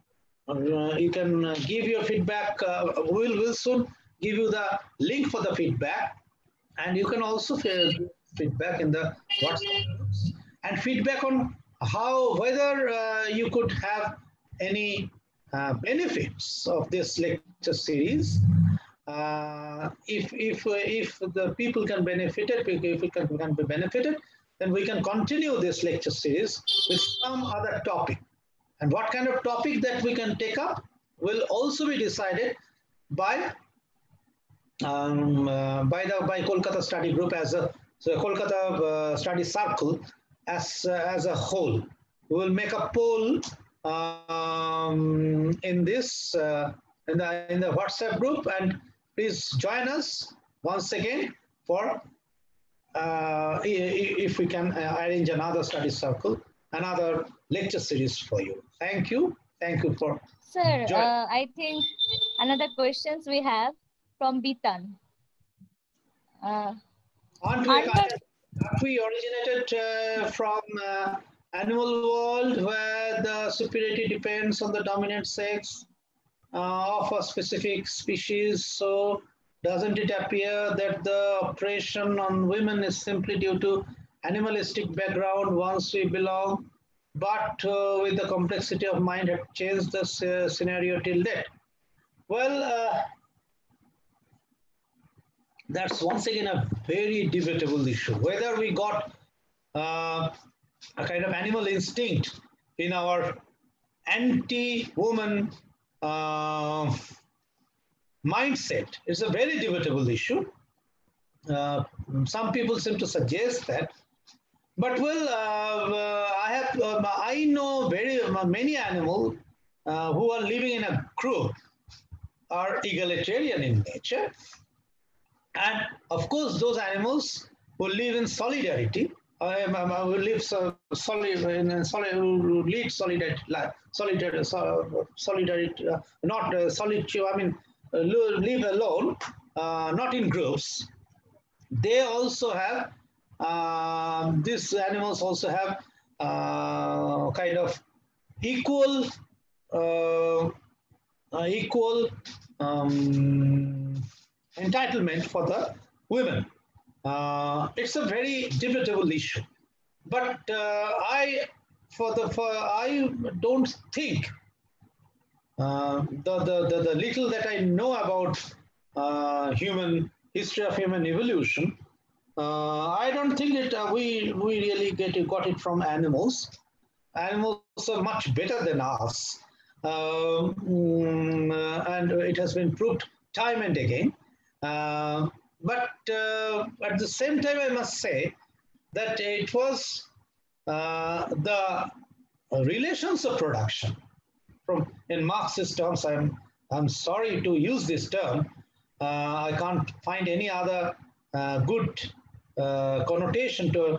you can give your feedback. we'll, we'll soon give you the link for the feedback and you can also feedback in the WhatsApp groups and feedback on how whether uh, you could have any uh, benefits of this lecture series. Uh, if if if the people can benefit it, if we can, can be benefited, then we can continue this lecture series with some other topic. And what kind of topic that we can take up will also be decided by um, uh, by the by Kolkata Study Group as a so Kolkata uh, Study Circle as uh, as a whole. We will make a poll um, in this uh, in the in the WhatsApp group, and please join us once again for uh, if we can uh, arrange another study circle, another lecture series for you. Thank you. Thank you for. Sir, I think another questions we have from Bitan. We originated uh, from uh, animal world where the superiority depends on the dominant sex uh, of a specific species. So doesn't it appear that the oppression on women is simply due to animalistic background once we belong, but uh, with the complexity of mind had changed the scenario till that? Well, uh, that's once again a very debatable issue. Whether we got uh, a kind of animal instinct in our anti-woman uh, mindset is a very debatable issue. Uh, some people seem to suggest that. But well, uh, uh, I have um, I know very many animals uh, who are living in a group are egalitarian in nature and of course, those animals who live in solidarity I, am, I will live so, solid in solid, lead solidarity, solidarity, solidarity, uh, not uh, solitude. I mean, uh, live alone, uh, not in groups. They also have um, these animals also have uh, kind of equal uh, equal um, entitlement for the women. Uh, it's a very debatable issue, but uh, I, for the for I don't think uh, the, the, the the little that I know about uh, human history of human evolution, uh, I don't think it uh, we we really get got it from animals. Animals are much better than us, um, mm, and it has been proved time and again. Uh, but uh, at the same time, I must say that it was uh, the relations of production. From in Marxist terms, I'm I'm sorry to use this term. Uh, I can't find any other uh, good uh, connotation to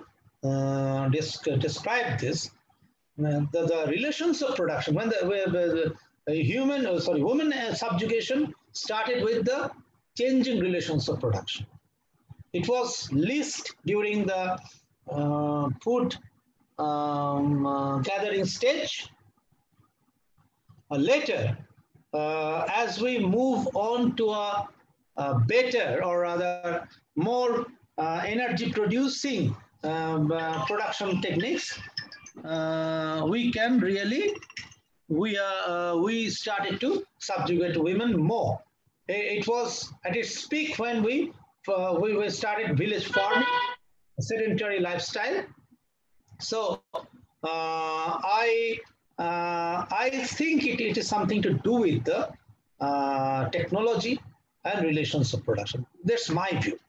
describe this. The, the, relations of production, when the, the human, sorry, woman subjugation started with the changing relations of production. It was least during the uh, food um, uh, gathering stage. Uh, later, uh, as we move on to a, a better or rather more uh, energy producing um, production techniques, we can really we we started to subjugate women more it was at its peak when we uh, we started village farming, sedentary lifestyle. So uh, I uh, I think it, it is something to do with the uh, technology and relations of production. That's my view.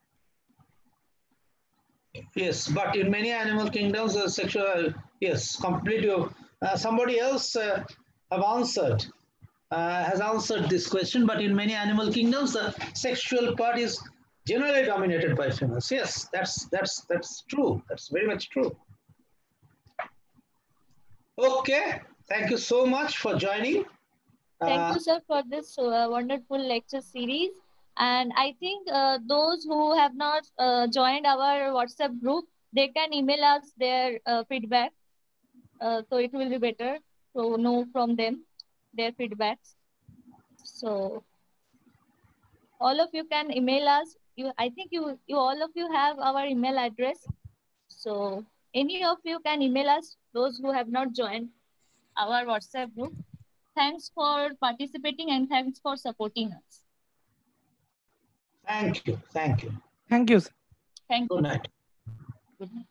Yes, but in many animal kingdoms, sexual yes, completely. Uh, somebody else uh, have answered uh, has answered this question, but in many animal kingdoms, the sexual part is generally dominated by females. Yes, that's that's that's true. That's very much true. Okay, thank you so much for joining. Thank uh, you, sir, for this uh, wonderful lecture series. And I think uh, those who have not uh, joined our WhatsApp group, they can email us their uh, feedback. Uh, so it will be better to know from them their feedbacks. So all of you can email us. You, I think you, you all of you have our email address. So any of you can email us, those who have not joined our WhatsApp group. Thanks for participating and thanks for supporting us. Thank you. Thank you. Thank you. Thank Good you. night. Good night.